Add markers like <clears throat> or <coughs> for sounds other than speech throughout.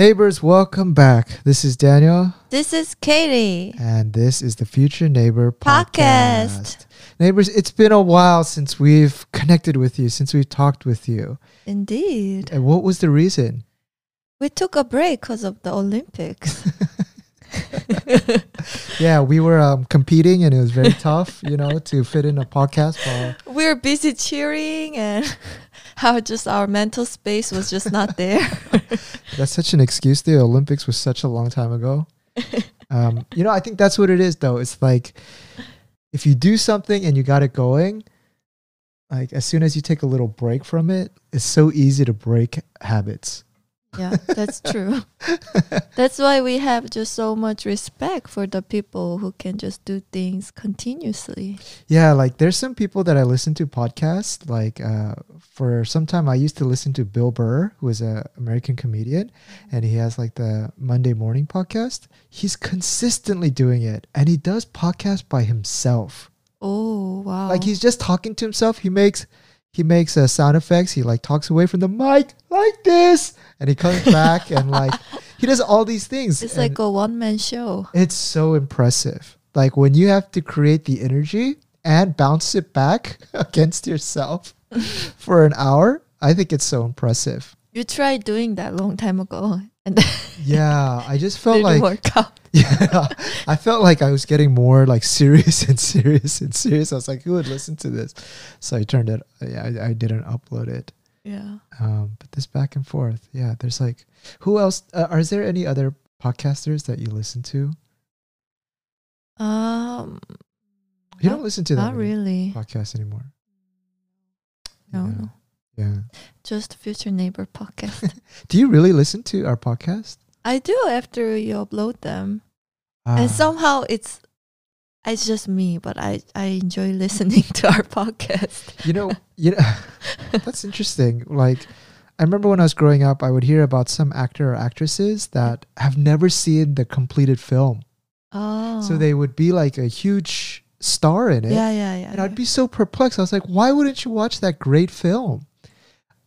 Neighbors, welcome back. This is Daniel, This is Katie. and this is the Future Neighbor podcast. Podcast. Neighbors, it's been a while since we've connected with you, since we've talked with you. Indeed. And what was the reason? We took a break because of the Olympics. <laughs> Yeah, we were um, competing, and it was very tough, you know, to fit in a podcast. While, <laughs> we were busy cheering and how just our mental space was just not there. <laughs> that's such an excuse. The Olympics was such a long time ago. <laughs> Um, you know, I think that's what it is, though. It's like if you do something and you got it going, like as soon as you take a little break from it, it's so easy to break habits. Yeah, that's true. <laughs> That's why we have just so much respect for the people who can just do things continuously. Yeah, like there's some people that I listen to podcasts. Like uh, for some time, I used to listen to Bill Burr, who is an American comedian, and he has like the Monday morning podcast. He's consistently doing it, and he does podcast by himself. Oh, wow. Like he's just talking to himself. He makes he makes uh, sound effects. He like talks away from the mic like this, and he comes back and like <laughs> he does all these things. it's like a one man show. it's so impressive. Like when you have to create the energy and bounce it back <laughs> against yourself <laughs> for an hour, I think it's so impressive. You tried doing that long time ago and Yeah, I just <laughs> felt like <laughs> yeah, I felt like I was getting more like serious and <laughs> serious and serious. I was like, who would listen to this? So I turned it. Yeah, I, I didn't upload it. Yeah. Um, but this back and forth, yeah. There's like, who else? Uh, are there any other podcasters that you listen to? Um, You No, don't listen to that not really. podcasts anymore. No, yeah. no. Yeah. Just Future Neighbor podcast. <laughs> Do you really listen to our podcast? I do after you upload them, Ah, and somehow it's it's just me, but I I enjoy <laughs> listening to our podcast. you know, <laughs> you know, that's interesting. Like, I remember when I was growing up, I would hear about some actor or actresses that have never seen the completed film. Oh, So they would be like a huge star in it. yeah yeah yeah. And I'd be so perplexed. I was like, why wouldn't you watch that great film?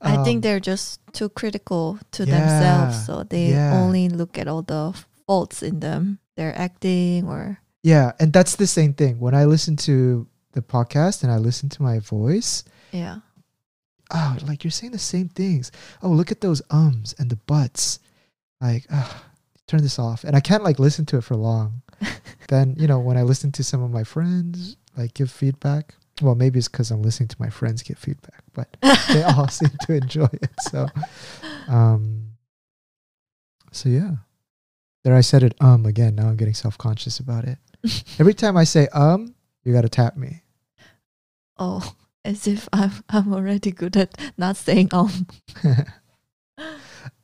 I Um, think they're just too critical to Yeah, themselves, so they yeah. only look at all the faults in them, their acting or Yeah. And that's the same thing. When I listen to the podcast and I listen to my voice, yeah. oh, like you're saying the same things. Oh, look at those ums and the buts. Like, ah, turn this off. And I can't like listen to it for long. <laughs> then, you know, when I listen to some of my friends like give feedback, well, maybe it's because I'm listening to my friends get feedback, but they <laughs> all seem to enjoy it. So, um, so yeah. There I said it um again. Now I'm getting self conscious about it. <laughs> Every time I say um, you got to tap me. Oh, as if I'm I'm already good at not saying um. <laughs>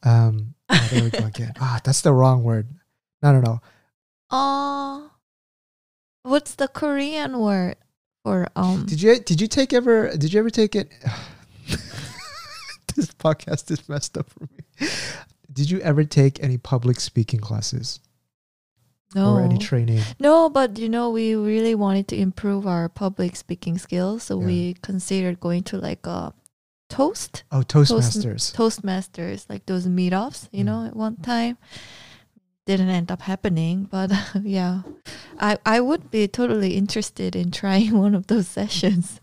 um, oh, there we go again. Ah, that's the wrong word. No, no, no. Oh, what's the Korean word for um? Did you did you take ever did you ever take it? <laughs> this podcast is messed up for me. Did you ever take any public speaking classes no, or any training? no, but you know we really wanted to improve our public speaking skills, so Yeah. we considered going to like a toast Oh, Toastmasters. Toastmasters, like those meetups. You Mm. know, at one time didn't end up happening, but <laughs> yeah, I I would be totally interested in trying <laughs> one of those sessions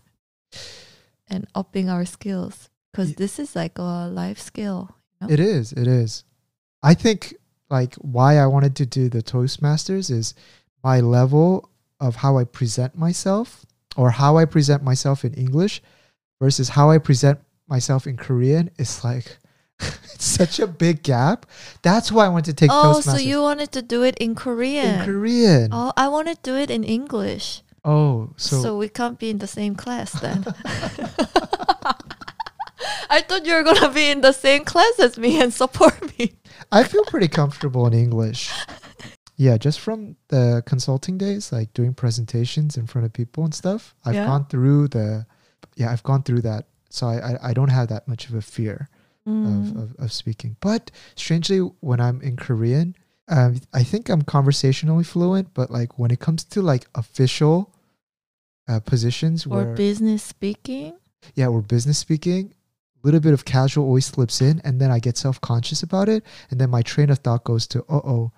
<laughs> and upping our skills because this is like a life skill. It is. It is. I think like why I wanted to do the Toastmasters is my level of how I present myself or how I present myself in English versus how I present myself in Korean is like it's <laughs> such a big gap. That's why I wanted to take oh, Toastmasters so you wanted to do it in Korean? in Korean. Oh, I want to do it in English. Oh, So, so, we can't be in the same class then. <laughs> I thought you were gonna be in the same class as me and support me. I feel pretty comfortable in English. Yeah, just from the consulting days, like doing presentations in front of people and stuff. I've Yeah. gone through the, yeah, I've gone through that. So I, I, I don't have that much of a fear Mm. of, of speaking. But strangely, when I'm in Korean, um, I think I'm conversationally fluent. But like when it comes to like official uh, positions or where, business speaking. yeah, we're business speaking, a little bit of casual always slips in, and then I get self conscious about it, and then my train of thought goes to, "Uh oh."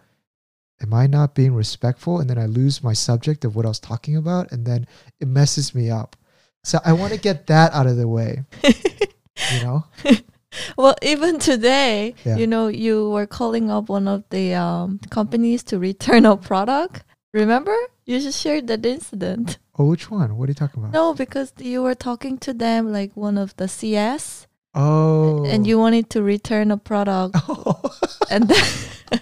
Am I not being respectful? And then I lose my subject of what I was talking about, and then it messes me up. So I want to get that out of the way. <laughs> You know? <laughs> Well, even today, Yeah. you know, you were calling up one of the um, companies to return a product. Remember? You just shared that incident. Oh, which one? What are you talking about? No, because you were talking to them like one of the CS, Oh. and you wanted to return a product, <laughs> and then <laughs>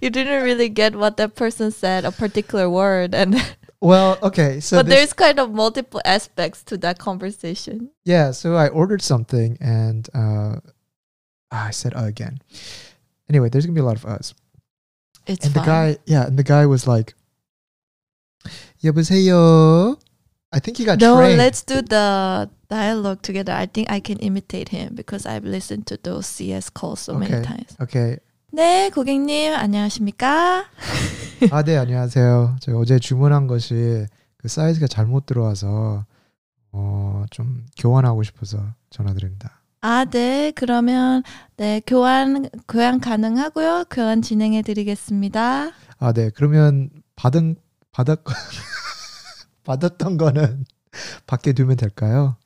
you didn't really get what that person said, a particular word, and <laughs> well, okay. So but this- there's kind of multiple aspects to that conversation. Yeah, so I ordered something and uh ah, I said uh again. Anyway, there's gonna be a lot of us. It's and fine. the guy yeah, and the guy was like 여보세요. I think he got no, trained. let's do the dialogue together. I think I can imitate him because I've listened to those CS calls so many Okay. times. Okay. 네, 고객님 안녕하십니까? <laughs> <laughs> 아, 네, 안녕하세요. 제가 어제 주문한 것이 그 사이즈가 잘못 들어와서 어, 좀 교환하고 싶어서 전화드립니다. 아, 네. 그러면 네, 교환 교환 가능하고요. 교환 진행해 드리겠습니다. 아, 네. 그러면 받은 받았 <laughs> 받았던 거는 <laughs> 밖에 두면 될까요?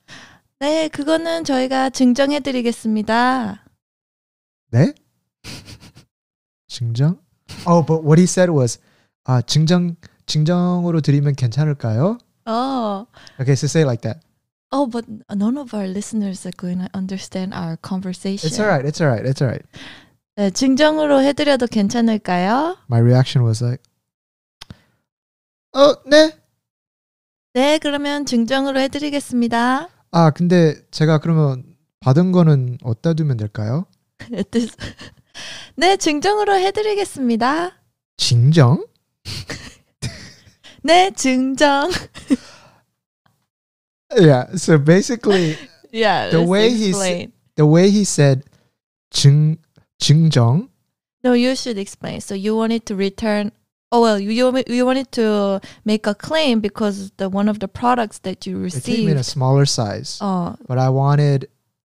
네, 그거는 저희가 증정해 드리겠습니다. 네? 증정? Oh, but what he said was 아, 증정 증정으로 드리면 괜찮을까요? Oh. Okay, so say it like that. Oh, but none of our listeners are going to understand our conversation. It's all right. It's all right. It's all right. 네, 증정으로 해 드려도 괜찮을까요? My reaction was like 어, 네. 네, 그러면 증정으로 해 드리겠습니다. 아, 근데 제가 그러면 받은 거는 어디다 두면 될까요? This- 네, 증정으로 해드리겠습니다. 증정? 네, 증정. Yeah, so basically Yeah, The let's way he's- explain. the way he said 증 증정 No, you should explain. So you wanted to return. Oh well, you you, you wanted to make a claim because the one of the products that you it came in a received. smaller size. Oh, but I wanted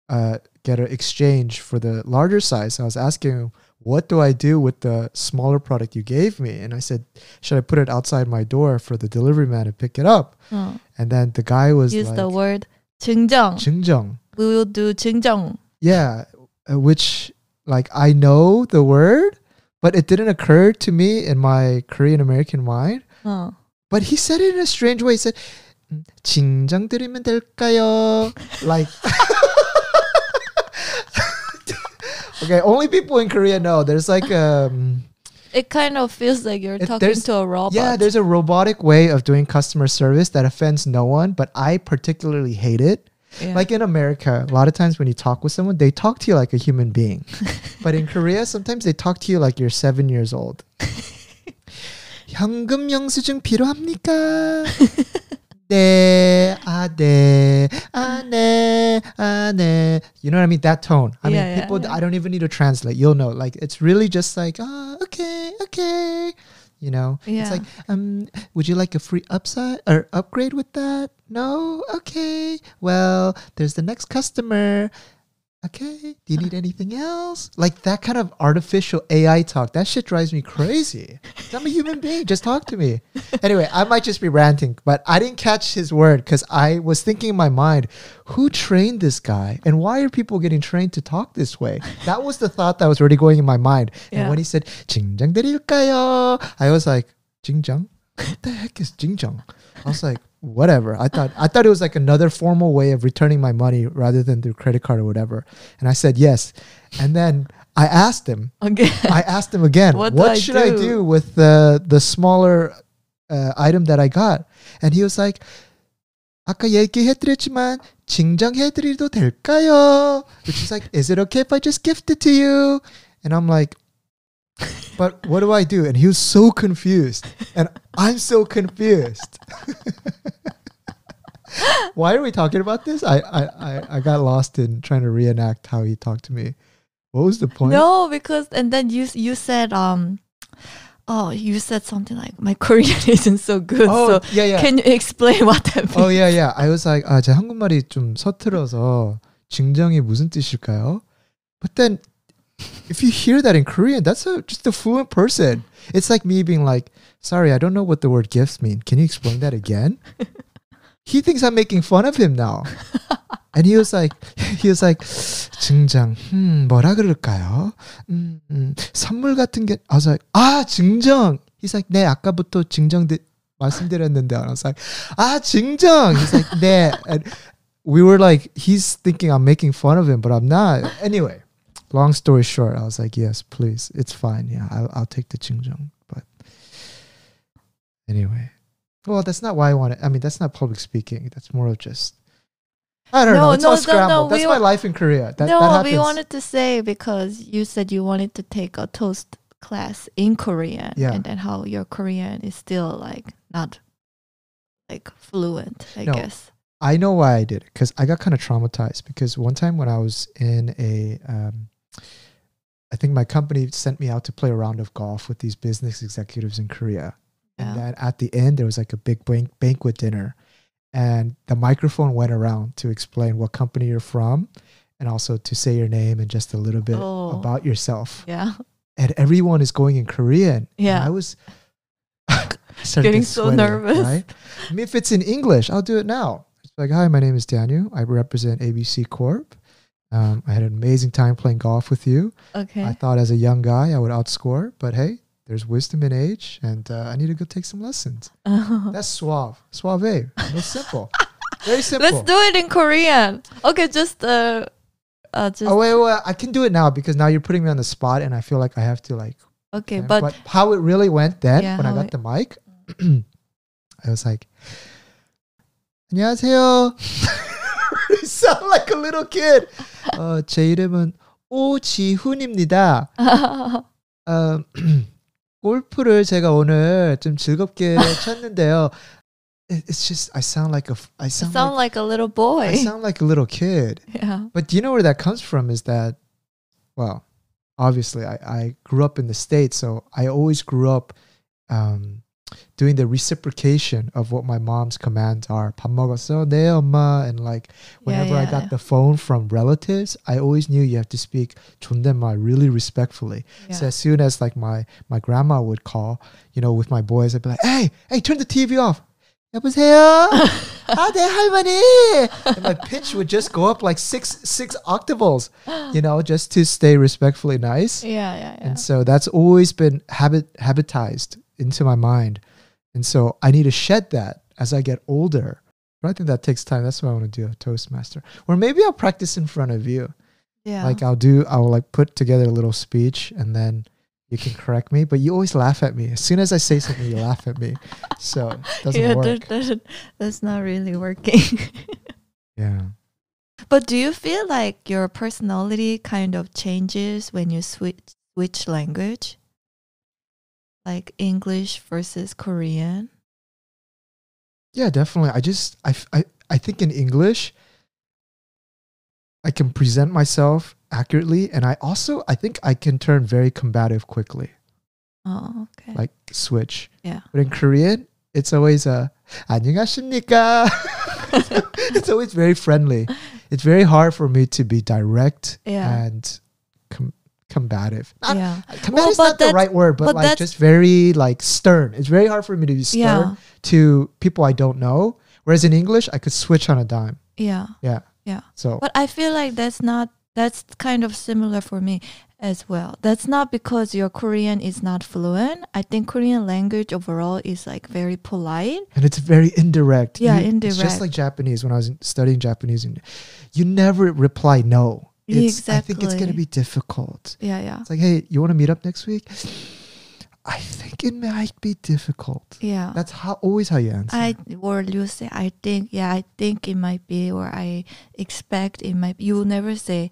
uh get an exchange for the larger size. I was asking him, what do I do with the smaller product you gave me? And I said, should I put it outside my door for the delivery man to pick it up? oh. And then the guy was use like, the word 증정. 증정. We will do 증정. Yeah, uh, which like I know the word, but it didn't occur to me in my Korean American mind. Oh. But he said it in a strange way. He said, "음, 증정 드리면 될까요? Like, <laughs> okay, only people in Korea know. There's like um, It kind of feels like you're It- talking there's- to a robot. yeah, there's a robotic way of doing customer service that offends no one, but I particularly hate it. Yeah. Like in America, a lot of times when you talk with someone, they talk to you like a human being. <laughs> but in Korea, sometimes they talk to you like you're seven years old. <laughs> 현금 영수증 필요합니까? <laughs> de, ah, de, ah, ne, ah, ne. You know what I mean? That tone. I yeah, mean, yeah, people, yeah. I don't even need to translate. You'll know. Like, it's really just like, ah, oh, okay, okay. You know? It's like, um, would you like a free upside or upgrade with that? No? Okay. Well, there's the next customer Okay. Do you need anything else? Like that kind of artificial AI talk. That shit drives me crazy. I'm a human being. Just talk to me. Anyway, I might just be ranting, but I didn't catch his word because I was thinking in my mind, who trained this guy and why are people getting trained to talk this way? That was the thought that was already going in my mind. And Yeah. when he said, 징장 드릴까요? I was like, 징장? What the heck is 징장? I was like, whatever. I thought I thought it was like another formal way of returning my money rather than through credit card or whatever. And I said yes. And then I asked him. okay. I asked him again. What what do I should I do?" do with the the smaller uh, item that I got? And he was like, 아까 얘기해드렸지만 증정해드려도 될까요? Which is like, is it okay if I just gift it to you? And I'm like, but what do I do? And he was so confused, and I'm so confused. <laughs> <laughs> Why are we talking about this? I, I, I, I got lost in trying to reenact how he talked to me. What was the point? No, because and then you you said um, oh you said something like my Korean <laughs> isn't so good. Oh, so yeah, yeah. can you explain what that means? Oh yeah, yeah. I was like, 아, 제 한국말이 좀 서툴어서 증정이 무슨 뜻일까요? But then if you hear that in Korean, that's a, just a fluent person. It's like me being like, sorry, I don't know what the word gifts mean. Can you explain that again? <laughs> he thinks I'm making fun of him now. <laughs> And he was like, he was like, 증정, hmm, 뭐라 그럴까요? 음, 음, 선물 같은 게, I was like, 아, 증정. He's like, 네, 아까부터 증정 드, 말씀드렸는데. And I was like, 아, 증정. He's like, 네. And we were like, he's thinking I'm making fun of him, but I'm not. Anyway, long story short, I was like, yes, please, it's fine. Yeah, I'll, I'll take the 증정. But anyway, well, that's not why I want it. I mean, that's not public speaking. That's more of just. I don't No, know. It's no, all no, scrambled. no, That's we my life in Korea. That, no, that we wanted to say because you said you wanted to take a toast class in Korean, Yeah. and then how your Korean is still like not like fluent, I No. guess. I know why I did it because I got kind of traumatized because one time when I was in a, um, I think my company sent me out to play a round of golf with these business executives in Korea. And Yeah. then at the end, there was like a big bank- banquet dinner. And the microphone went around to explain what company you're from and also to say your name and just a little bit Oh. about yourself. Yeah, And everyone is going in Korean. And Yeah. I was <laughs> started Getting so sweaty, nervous. Right? I mean, if it's in English, I'll do it now. It's like, hi, my name is Daniel. I represent ABC Corp. Um, I had an amazing time playing golf with you. okay. I thought as a young guy I would outscore, but hey, there's wisdom in age, and uh, I need to go take some lessons. That's suave, suave. It's simple, very simple. <laughs> Let's do it in Korean. Okay, just uh, uh, just Oh wait, wait, I can do it now because now you're putting me on the spot, and I feel like I have to like. okay, yeah, but, how it really went then Yeah, when I how got it- the mic, <clears throat> I was like, "안녕하세요." <laughs> you sound like a little kid. <laughs> 어, 제 이름은 오지훈입니다. 어, <clears throat> 골프를 제가 오늘 좀 즐겁게 <laughs> 쳤는데요. It- It's just I sound like a f- I sound, sound like, like a little boy. I sound like a little kid. yeah. But do you know where that comes from? Is that well, obviously I, I grew up in the states, so I always grew up um, doing the reciprocation of what my mom's commands are. 밥 먹었어? 네, 엄마. And like whenever I yeah, got yeah. the phone from relatives, I always knew you have to speak 존댓말 really respectfully. So Yeah. as soon as like my my grandma would call, you know, with my boys, I'd be like, "Hey, hey, turn the TV off." 여보세요. <laughs> 아, 네 할머니. And my pitch would just go up like six six octaves, you know, just to stay respectfully nice. yeah, yeah, yeah. And so that's always been habit habitized into my mind. And so I need to shed that as I get older. But I think that takes time. That's why I want to do a Toastmaster. Or maybe I'll practice in front of you. yeah. Like I'll do, I'll like put together a little speech and then you can correct me. But you always laugh at me. As soon as I say something, you laugh at me. So it <laughs> doesn't yeah, work. that- that's not really working. <laughs> yeah. but do you feel like your personality kind of changes when you switch switch language? Like English versus Korean? Yeah, definitely. I just I, f- I I think in English I can present myself accurately and I also I think I can turn very combative quickly. Oh, okay. Like switch. yeah. But in Korean, it's always a 안녕하십니까. <laughs> <laughs> it's always very friendly. It's very hard for me to be direct Yeah. and com- combative. Not, yeah. Combative is but not the right word, but, but like just very like stern. It's very hard for me to be stern Yeah. to people I don't know. Whereas in English, I could switch on a dime. Yeah. Yeah. Yeah. So But I feel like that's not that's kind of similar for me as well. That's not because your Korean is not fluent. I think Korean language overall is like very polite. and it's very indirect. Yeah, You- It's just like Japanese when I was studying Japanese, and you never reply no it's, exactly. I think it's going to be difficult. Yeah, yeah. It's like, hey, you want to meet up next week? I think it might be difficult. Yeah. That's how always how you answer. I or you say I think yeah, I think it might be or I expect it might be. You will never say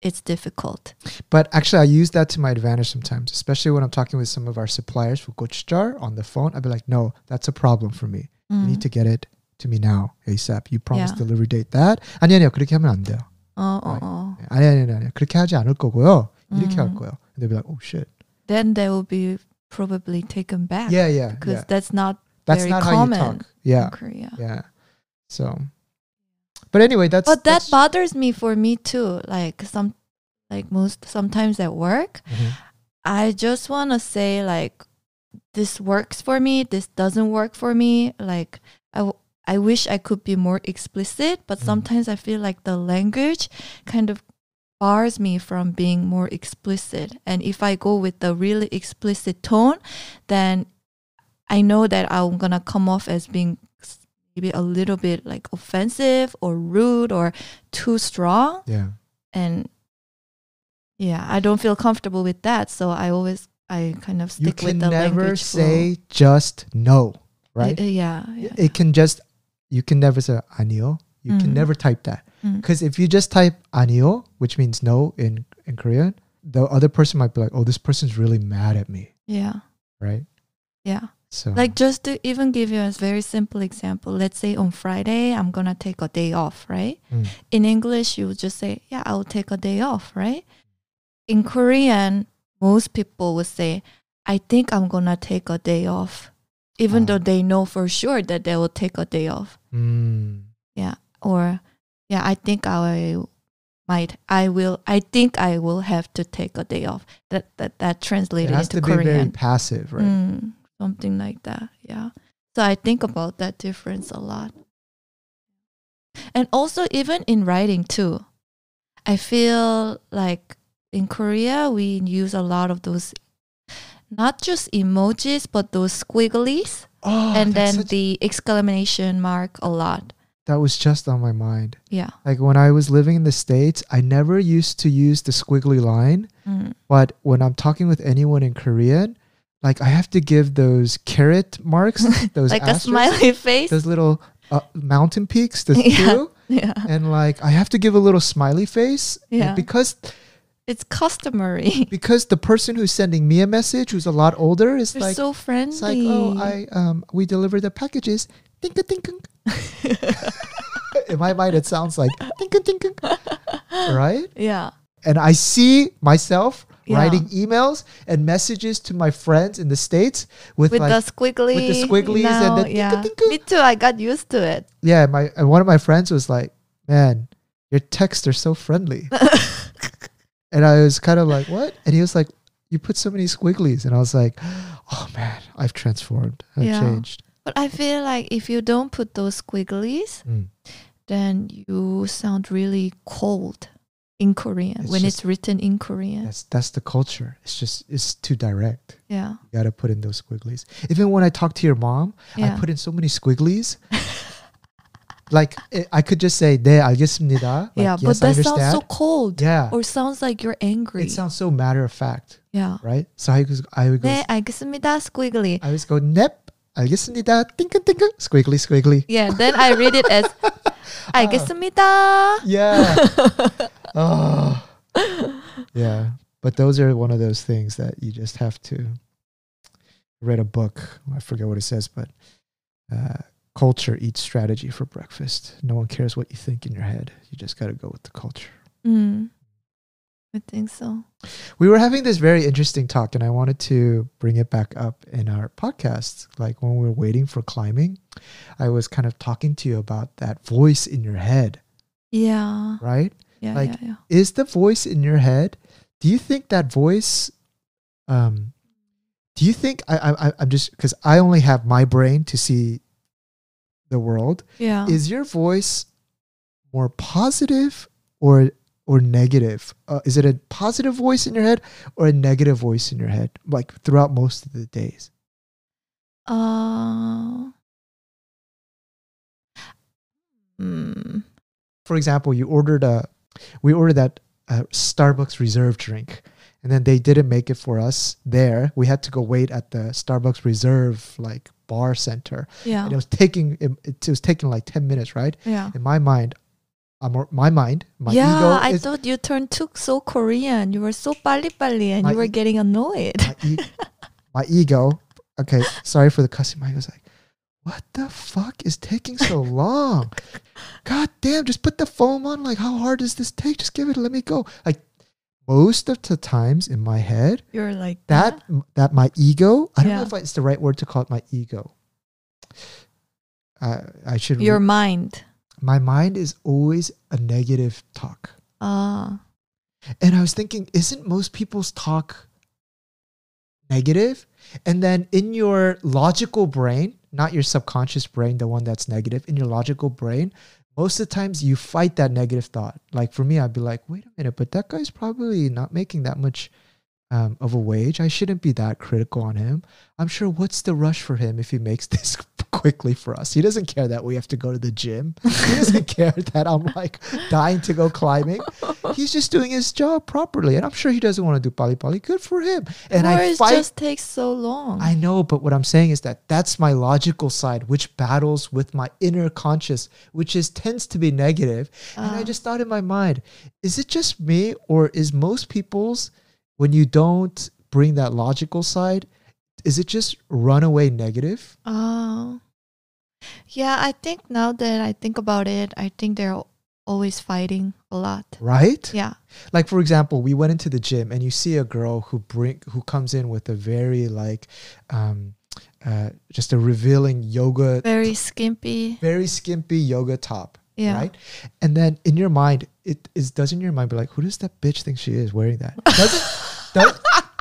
it's difficult. But actually I use that to my advantage sometimes, especially when I'm talking with some of our suppliers for Gochujar on the phone. I'd be like, No, that's a problem for me. Mm. You need mm-hmm. to get it to me now, ASAP. You promised yeah. delivery date that. 아니 아니요. 그렇게 하면 안 돼요. 어, 어, 어. 아니, 아니, 아니, 아니. 그렇게 하지 않을 거고요. 이렇게 할 음. 거예요. And they'd be like, oh, shit. Then they will be probably taken back. Yeah, yeah, Because yeah. that's not That's very not how you common talk. Yeah, in Korea. yeah. So But anyway, that's but that that's- bothers me for me too. Like some, like most sometimes at work, Mhm. I just want to say like, this works for me. This doesn't work for me. Like I, w- I wish I could be more explicit, but Mm. sometimes I feel like the language kind of bars me from being more explicit. And if I go with the really explicit tone, then I know that I'm gonna come off as being maybe a little bit like offensive or rude or too strong. yeah. And yeah, I don't feel comfortable with that. So I always I kind of You stick with can the never language say just no, right? Uh, yeah, yeah. It can just you can never say 아니요. You can Mm. never type that. Mm. Because if you just type 아니요, which means no in, in Korean, the other person might be like, oh, this person's really mad at me, yeah, right? yeah. So Like just to even give you a very simple example, let's say on Friday I'm gonna take a day off, right? Mm. In English you would just say, Yeah, I'll take a day off, right? In Korean, most people would say, I think I'm gonna take a day off. Even Ah. though they know for sure that they will take a day off. Mm. Yeah. Or yeah, I think I might I will I think I will have to take a day off. That that that it translated has into to be very Korean. passive, right? Mm, something like that. Yeah. So I think about that difference a lot. And also, even in writing too, I feel like in Korea, we use a lot of those, not just emojis, but those squigglies Oh, and then such- the exclamation mark a lot. that was just on my mind. Yeah. Like when I was living in the States, I never used to use the squiggly line. Mm. But when I'm talking with anyone in Korean, like I have to give those carrot marks, <laughs> those Like a smiley face. those little uh, mountain peaks, the <laughs> Yeah. two, yeah. and like I have to give a little smiley face Yeah. because It's customary. <laughs> because the person who's sending me a message who's a lot older is They're like so friendly. it's like oh I um we deliver the packages ding ding in my mind it sounds like <laughs> ding ding right yeah. and I see myself Yeah. writing emails and messages to my friends in the states with, with like the squiggly with the squigglies and now, the yeah. tinka-tinka. Me too. I got used to it. yeah my and one of my friends was like man your texts are so friendly <laughs> and I was kind of like what and he was like you put so many squigglies and I was like oh man I've transformed I've Yeah. changed But I feel like if you don't put those squigglies, Mm. then you sound really cold in Korean It's when just- it's written in Korean. that's that's the culture it's just it's too direct Yeah. you gotta put in those squigglies even when I talk to your mom Yeah. I put in so many squigglies. <laughs> like it, I could just say 네 알겠습니다. Like, yeah, yes, but I that sounds so understand. cold. yeah, Or sounds like you're angry. it sounds so matter of fact, yeah. right? So I was I would go 네, 알겠습니다. Squiggly. I always go 넵 알겠습니다. 띵끈 띵끈 squiggly squiggly. Yeah, then I read it as <laughs> 알겠습니다. Yeah. oh. <laughs> Yeah. But those are one of those things that you just have to I read a book. I forget what it says, but uh, culture eats strategy for breakfast. No one cares what you think in your head. You just got to go with the culture. Mm. I think so. We were having this very interesting talk, and I wanted to bring it back up in our podcast. Like when we were waiting for climbing, I was kind of talking to you about that voice in your head, Yeah. right? Yeah, Like, yeah, yeah. is the voice in your head do you think that voice um do you think i i I- i'm just because i only have my brain to see the world Yeah. is your voice more positive or or negative uh, is it a positive voice in your head or a negative voice in your head like throughout most of the days Uh, hmm. for example you ordered a we ordered that uh, starbucks reserve drink and then they didn't make it for us there. We had to go wait at the Starbucks Reserve like bar center. Yeah, and it was taking it, it was taking like ten minutes, right? Yeah. In my mind, I'm, my mind, my yeah, ego. Yeah, I thought you turned too so Korean. You were so pali pali, and you were e- getting annoyed. My, e- my, ego. Okay, sorry for the cussing. My was like, "What the fuck is taking so <laughs> long? God damn! Just put the foam on. Like, how hard does this take? Just give it. Let me go. Like, most of the times in my head You're like that that my ego i don't Yeah. know if it's the right word to call it my ego uh, i should Your mind. my mind is always a negative talk. Ah. And I was thinking, isn't most people's talk negative? And then in your logical brain, not your subconscious brain, the one that's negative, in your logical brain, most of the times you fight that negative thought. Like for me, I'd be like, wait a minute, but that guy's probably not making that much um, of a wage. I shouldn't be that critical on him. I'm sure what's the rush for him if he makes <laughs> this quickly for us? He doesn't care that we have to go to the gym. He doesn't <laughs> care that I'm like dying to go climbing. He's just doing his job properly. And I'm sure he doesn't want to do pali pali. Good for him. And or I it fight. just takes so long. I know, but what I'm saying is that that's my logical side, which battles with my inner conscious, which is tends to be negative. And I Ah. just thought in my mind, is it just me or is most people's when you don't bring that logical side, is it just runaway negative? Oh. Yeah, I think now that I think about it, I think they're always fighting a lot. Right? Yeah. Like for example, we went into the gym and you see a girl who bring who comes in with a very like um uh just a revealing yoga Very skimpy. very skimpy yoga top. Yeah. Right? And then in your mind, it is doesn't your mind be like, who does that bitch think she is wearing that? Doesn't don't,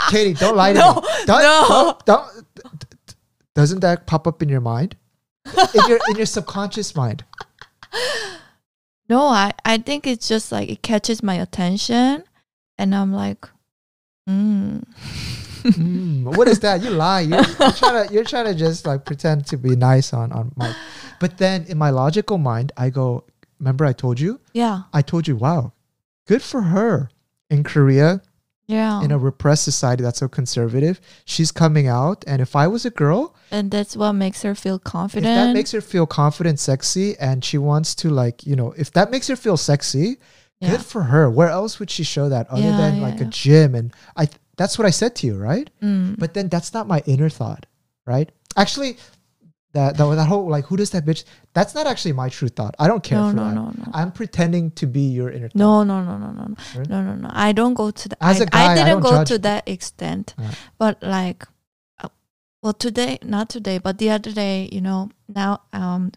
Katie, don't lie to No, me. Don't, no. don't- don't- doesn't that pop up in your mind? In your in your subconscious mind. No, I, I think it's just like it catches my attention and I'm like, mm. Mm, what is that? You lie. You're, you're trying to you're trying to just like pretend to be nice on on my. But then in my logical mind, I go. Remember, I told you. Yeah. I told you. Wow, good for her. In Korea, Yeah. in a repressed society that's so conservative, she's coming out. And if I was a girl, and that's what makes her feel confident. if that makes her feel confident, sexy, and she wants to like you know, if that makes her feel sexy, yeah. good for her. Where else would she show that other Yeah, than like a gym? And I. That's what I said to you, right? Mm. But then that's not my inner thought, right? Actually, that that, that whole like who does that bitch? That's not actually my true thought. I don't care no, for no, that. no, no. I'm pretending to be your inner thought. No, no, no, no, no, no, Right? no, no, no. I don't go to the. As I a guy, I I didn't don't go judge. to that extent, Uh. but like, uh, well, today, not today, but the other day, you know, now, um,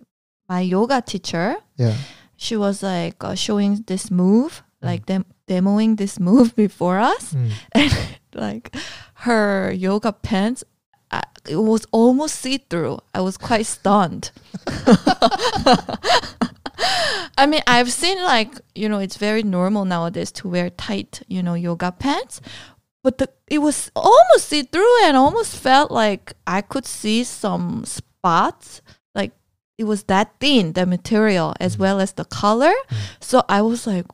my yoga teacher, Yeah. she was like uh, showing this move, like dem- demoing this <laughs> move before us, Mm. and <laughs> like her yoga pants. Uh, it was almost see through. I was quite stunned. <laughs> I mean, I've seen like you know, it's very normal nowadays to wear tight, you know, yoga pants, but the it was almost see through and almost felt like I could see some spots. Like it was that thin, the material as Mm. well as the color. Mm. So I was like,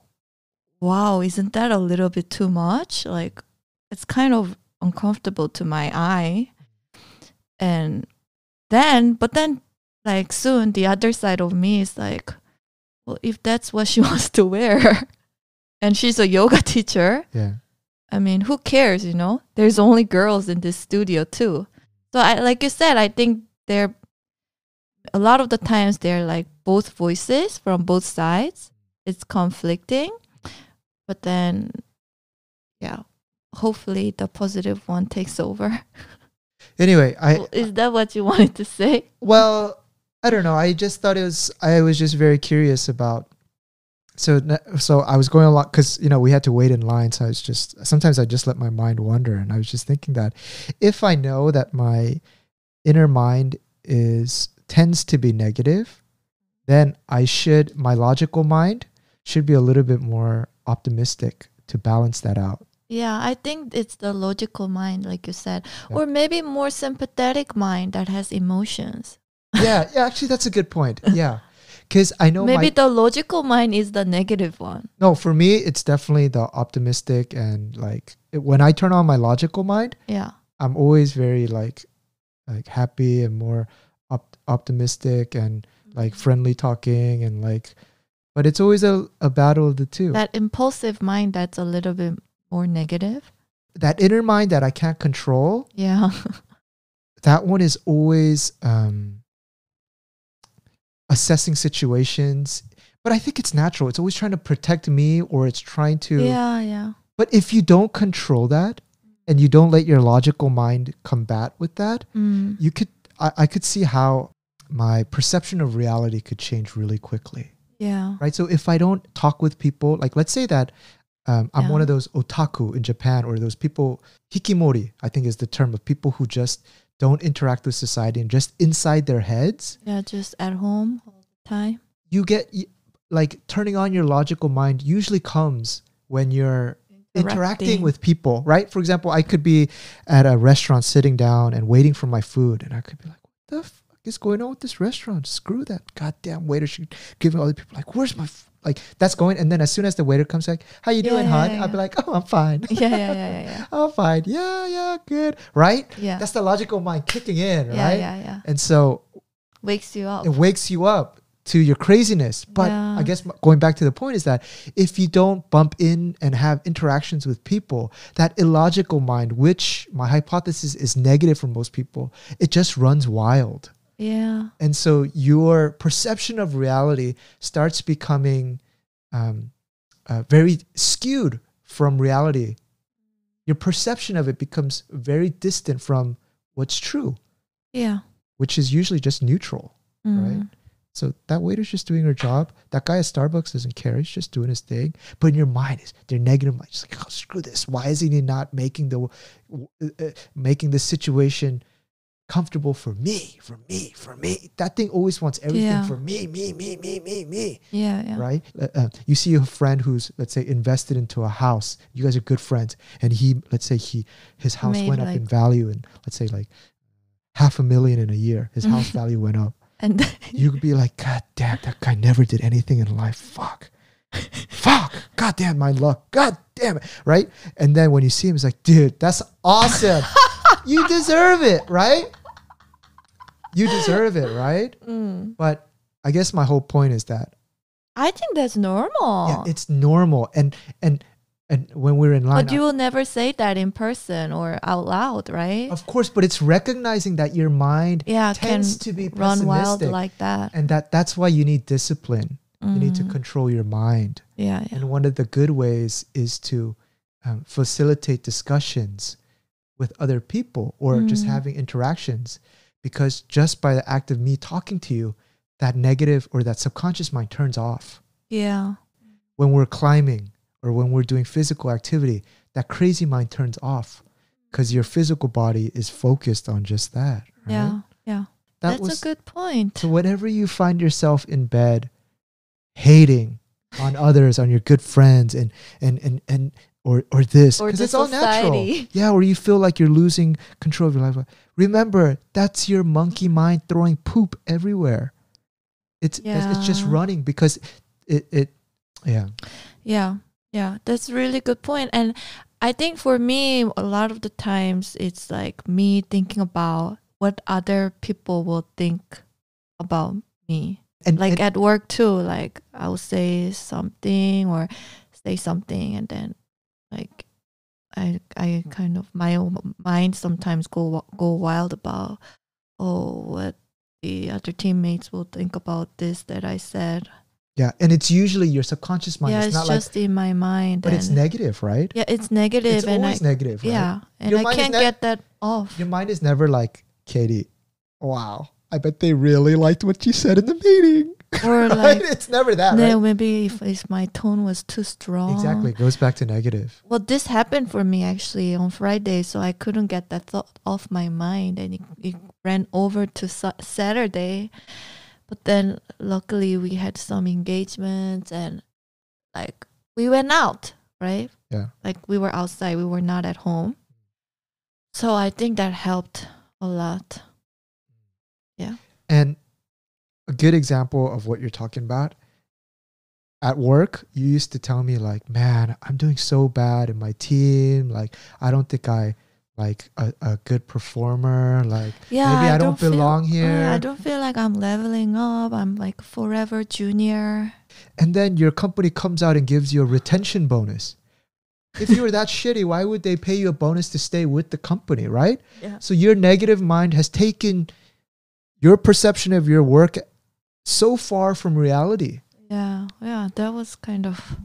wow, isn't that a little bit too much? Like it's kind of uncomfortable to my eye. And then, but then, like soon, the other side of me is like, well, if that's what she <laughs> wants to wear, and she's a yoga teacher, Yeah. I mean, who cares, you know? There's only girls in this studio too. So I like you said, I think they're a lot of the times they're like both voices from both sides. It's conflicting. But then yeah, hopefully the positive one takes over. <laughs> Anyway, I Is that what you <laughs> wanted to say? well, I don't know. I just thought it was. I was just very curious about. So so I was going a lot because you know we had to wait in line. So I was just sometimes I just let my mind wander, and I was just thinking that if I know that my inner mind is tends to be negative, then I should my logical mind should be a little bit more optimistic to balance that out. Yeah, I think it's the logical mind, like you said, Yeah. or maybe more sympathetic mind that has emotions. yeah, yeah. <laughs> Actually, that's a good point. Yeah, because I know maybe the logical mind is the negative one. no. For me, it's definitely the optimistic and like it, when I turn on my logical mind, Yeah. I'm always very like like happy and more op- optimistic and like mm-hmm. friendly talking and like. But it's always a, a battle of the two. That impulsive mind that's a little bit more negative. that inner mind that I can't control, Yeah. <laughs> that one is always um, assessing situations. But I think it's natural. It's always trying to protect me or it's trying to. yeah, yeah. But if you don't control that and you don't let your logical mind combat with that, Mm. you could, I, I could see how my perception of reality could change really quickly. Yeah. right? So if I don't talk with people, like let's say that um, I'm one of those otaku in Japan, or those people hikimori, I think is the term of people who just don't interact with society and just inside their heads. Yeah, just at home all the time. You get like turning on your logical mind usually comes when you're interacting with people, right? For example, I could be at a restaurant sitting down and waiting for my food, and I could be like, "What the fuck is going on with this restaurant? Screw that goddamn waiter!" Should giving other people like, "Where's my f-? like?" That's going, and then as soon as the waiter comes like, "How you Yeah, doing, yeah, hon?" yeah, I'll be like, "Oh, I'm fine. yeah, yeah, yeah, yeah, yeah. <laughs> I'm fine. Yeah, yeah, good." Right? Yeah. That's the logical mind kicking in, right? yeah, yeah. And so Wakes you up. it wakes you up to your craziness. But Yeah. I guess going back to the point is that if you don't bump in and have interactions with people, that illogical mind, which my hypothesis is negative for most people, it just runs wild. Yeah. And so your perception of reality starts becoming um, uh, very skewed from reality. Your perception of it becomes very distant from what's true, Yeah. which is usually just neutral. Right. Mm. So that waiter's just doing her job. That guy at Starbucks doesn't care. He's just doing his thing. But in your mind is they're negative mind. Just like, oh, screw this. Why is he not making the uh, making the situation comfortable for me, for me, for me? That thing always wants everything Yeah. for me, me, me, me, me, me. Yeah, yeah. Right? Uh, uh, you see a friend who's let's say invested into a house. You guys are good friends, and he let's say he his house Made went up in value, and let's say like half a million in a year. His house <laughs> value went up And <laughs> you could be like, God damn, that guy never did anything in life. Fuck. Fuck. God damn my luck. God damn it. Right? And then when you see him, it's like, dude, that's awesome. <laughs> you deserve it, right? You deserve it, right? <laughs> Mm. But I guess my whole point is that I think that's normal. yeah, it's normal. And and and when we're in line, but you will never say that in person or out loud, right? of course, but it's recognizing that your mind yeah, tends to be run wild like that. and that that's why you need discipline. You need to Mm. control your mind. Yeah, yeah. And one of the good ways is to um, facilitate discussions with other people or just Mm. having interactions. Because just by the act of me talking to you, that negative or that subconscious mind turns off. Yeah. When we're climbing or when we're doing physical activity, that crazy mind turns off because your physical body is focused on just that. Right? Yeah. Yeah. That That's was a good point. so whenever you find yourself in bed hating on others, on your good friends and and and and or or this because it's all natural. <laughs> Yeah, or you feel like you're losing control of your life. Remember, that's your monkey mind throwing poop everywhere. It's it's, it's just running because it it yeah. Yeah. Yeah. That's a really good point. And I think for me, a lot of the times it's like me thinking about what other people will think about me. And Like and- at work too, like I'll say something or say something and then like I I kind of my own mind sometimes go go wild about oh what the other teammates will think about this that I said. yeah, and it's usually your subconscious mind. yeah, it's, it's not just in my mind. but it's negative, right? Yeah, it's negative, It's and I, negative, right? yeah, and Your I can't get that off. Your mind is never like, Katie, wow, I bet they really liked what you said in the meeting. <laughs> Or like, It's never that, no, right? maybe if, if my tone was too strong. Exactly. It goes back to negative. Well, this happened for me actually on Friday, so I couldn't get that thought off my mind, and it, it ran over to sa- Saturday. But then, luckily, we had some engagements, and like we went out, right? Yeah. Like we were outside, we were not at home. So I think that helped a lot. Yeah. And a good example of what you're talking about at work, you used to tell me, like, man, I'm doing so bad in my team. Like, I don't think I like a, a good performer. Like, Yeah, maybe I, don't, feel- belong uh, here. I don't feel like I'm leveling up. I'm like forever junior. and then your company comes out and gives you a retention bonus. If you were that <laughs> shitty, why would they pay you a bonus to stay with the company, right? Yeah. So your negative mind has taken your perception of your work so far from reality, Yeah, yeah, that was kind of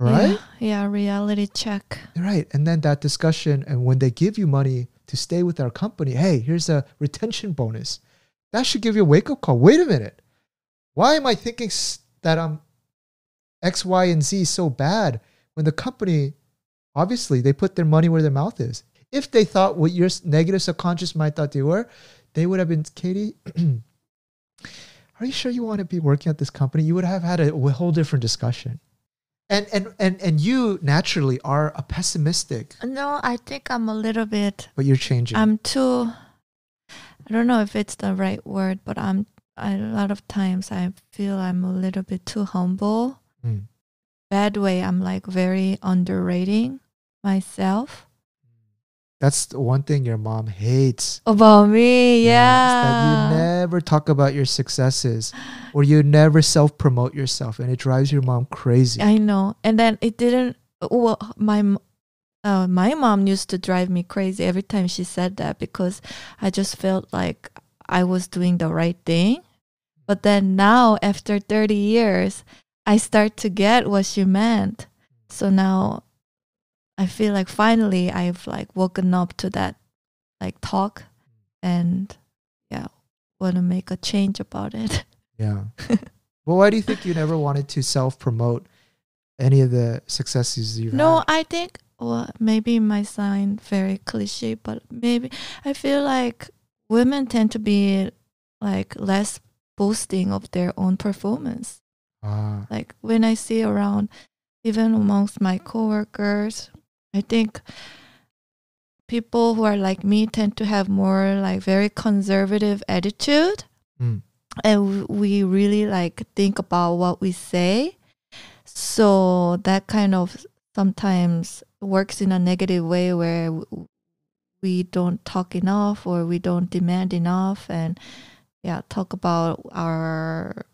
right? Yeah, yeah, reality check. Right. And then that discussion, and when they give you money to stay with our company, hey, here's a retention bonus. That should give you a wake up call. Wait a minute. Why am I thinking that um X, Y, and Z so bad when the company obviously they put their money where their mouth is. If they thought what your negative subconscious mind thought they were, they would have been Katie. <clears throat> are you sure you want to be working at this company? You would have had a whole different discussion. And and and and you naturally are a pessimistic, No, I think I'm a little bit. but you're changing. I'm too. I don't know if it's the right word, but I'm. I, a lot of times I feel I'm a little bit too humble. Mm. Bad way. I'm like very underrating myself. That's the one thing your mom hates. About me, Yes, yeah. that you never talk about your successes or you never self promote yourself and it drives your mom crazy. I know. And then it didn't. Well, my uh, my mom used to drive me crazy every time she said that because I just felt like I was doing the right thing. But then now, after 30 years, I start to get what she meant. So now I feel like finally I've like woken up to that like talk and yeah, want to make a change about it. Yeah. <laughs> well, why do you think you never wanted to self promote any of the successes you've No, had? I think well, maybe it might sound very cliche, but maybe I feel like women tend to be like less boasting of their own performance. Ah, Like when I see around, even amongst my coworkers, I think people who are like me tend to have more like very conservative attitude. Mm, and we really like think about what we say. So that kind of sometimes works in a negative way where we don't talk enough or we don't demand enough and yeah talk about our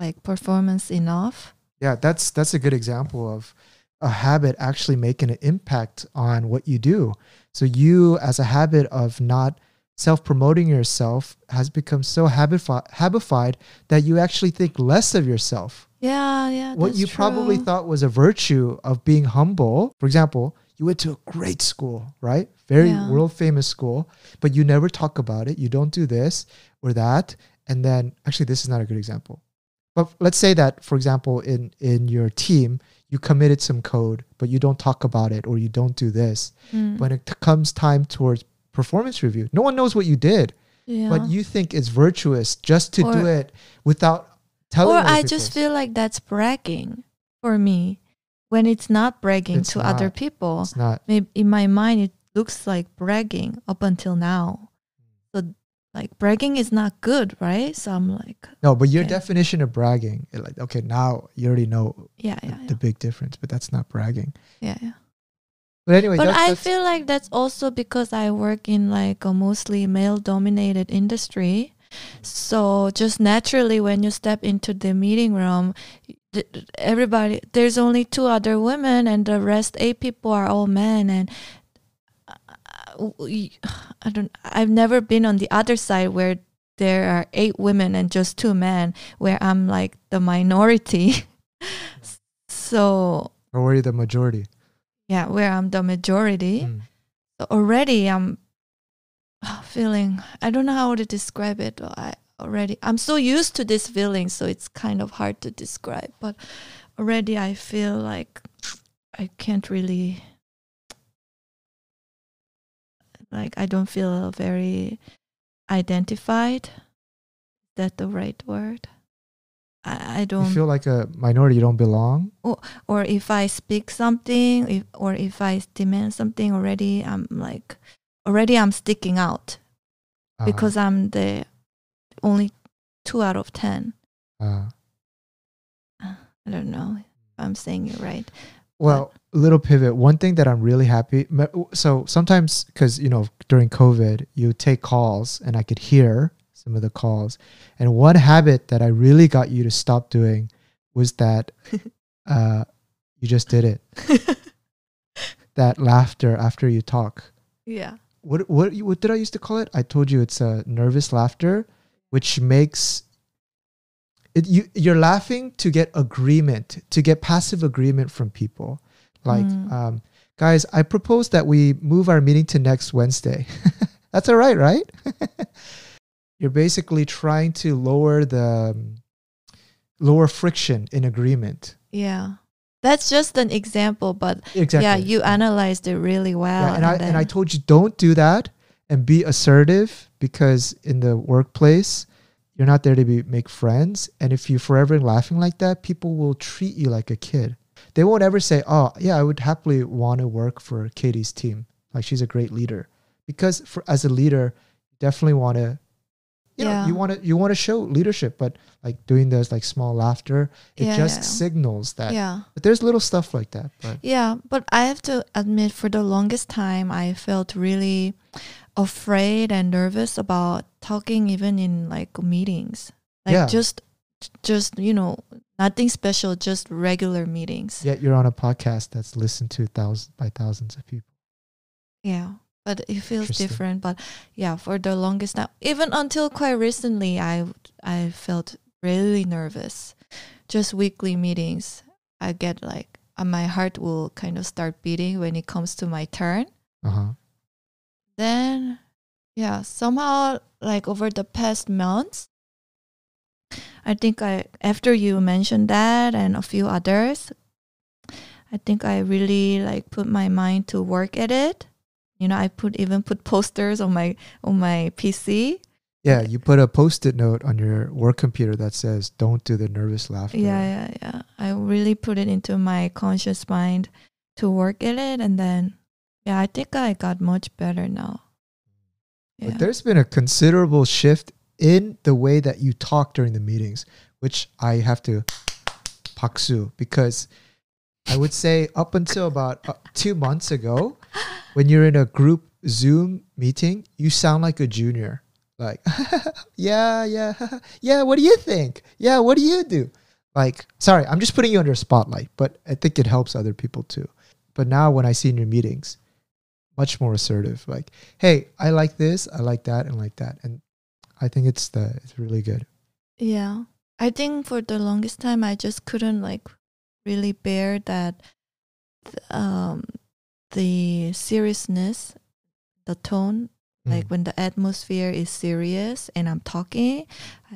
like performance enough. Yeah, that's that's a good example of a habit actually making an impact on what you do. So you, as a habit of not self promoting yourself, has become so habifi- habified that you actually think less of yourself. yeah yeah what you probably thought was a virtue of being humble. For example, you went to a great school, right? Very Yeah. world famous school, but you never talk about it. You don't do this or that. And then actually this is not a good example. But let's say that, for example, in in your team, you committed some code, but you don't talk about it or you don't do this. Mm, When it t- comes time towards performance review, no one knows what you did, yeah. but you think it's virtuous just to do it without telling or I just feel like that's bragging for me when it's not bragging It's to other people. it's not Maybe in my mind it looks like bragging up until now. So like bragging is not good, right? So I'm like, No, but your Okay. definition of bragging, like okay, now you already know yeah, the- yeah, the big difference, but that's not bragging. yeah, yeah. But anyway, But that's, I that's- feel like that's also because I work in like a mostly male-dominated industry. So just naturally, when you step into the meeting room, everybody there's only two other women, and the rest eight people are all men. And I don't. I've never been on the other side where there are eight women and just two men, where I'm like the minority. <laughs> so or were you the majority? yeah, where I'm the majority. Mm. So already I'm feeling I don't know how to describe it. I already I'm so used to this feeling, so it's kind of hard to describe. But already I feel like I can't really like I don't feel very identified. Is that the right word? I, I don't feel like a minority, you don't belong. or if I speak something, if, or if I demand something already, I'm like, already I'm sticking out Uh, because I'm the only two out of 10. uh, I don't know if I'm saying it right. well, a little pivot. One thing that I'm really happy. So sometimes, because you know, during COVID, you take calls, and I could hear some of the calls. And one habit that I really got you to stop doing was that <laughs> uh, you just did it. <laughs> That laughter after you talk. yeah. what what what did I used to call it? I told you it's a nervous laughter, which makes it you you're laughing to get agreement, to get passive agreement from people. Like, Mm. um, guys, I propose that we move our meeting to next Wednesday. <laughs> That's all right, right? <laughs> you're basically trying to lower the um, lower friction in agreement. Yeah. That's just an example, but Exactly. yeah, you analyzed it really well. Yeah, and, I then, and I told you don't do that and be assertive because in the workplace you're not there to be make friends and if you're forever laughing like that people will treat you like a kid they won't ever say oh yeah i would happily want to work for katie's team like she's a great leader because for as a leader you definitely want to you know Yeah. you want to you want to show leadership but like doing those like small laughter it Yeah, just yeah. signals that yeah. but there's little stuff like that but Yeah, but I have to admit, for the longest time, I felt really afraid and nervous about talking, even in like meetings. Like Yeah. just, just you know, nothing special, just regular meetings. yet you're on a podcast that's listened to thousands by thousands of people Yeah, but it feels different. But yeah, for the longest time, even until quite recently, I I felt really nervous. Just weekly meetings, I get like uh, my heart will kind of start beating when it comes to my turn. uh-huh then yeah somehow like over the past months i think i after you mentioned that and a few others i think i really like put my mind to work at it. You know i put even put posters on my on my pc Yeah, you put a post-it note on your work computer that says "Don't do the nervous laughter." yeah yeah yeah. I really put it into my conscious mind to work at it and then yeah i think i got much better now. Yeah. But there's been a considerable shift in the way that you talk during the meetings, which I have to paksu because I would say up until about uh, two months ago, when you're in a group Zoom meeting, you sound like a junior. Like, <laughs> yeah, yeah, <laughs> yeah. What do you think? Yeah, what do you do? Like, sorry, I'm just putting you under a spotlight, but I think it helps other people too. But now when I see in your meetings, much more assertive. Like, hey, I like this, I like that, and like that, and I think it's the it's really good. Yeah. I think for the longest time I just couldn't like really bear that th- um the seriousness, the tone, like Mm. when the atmosphere is serious and I'm talking,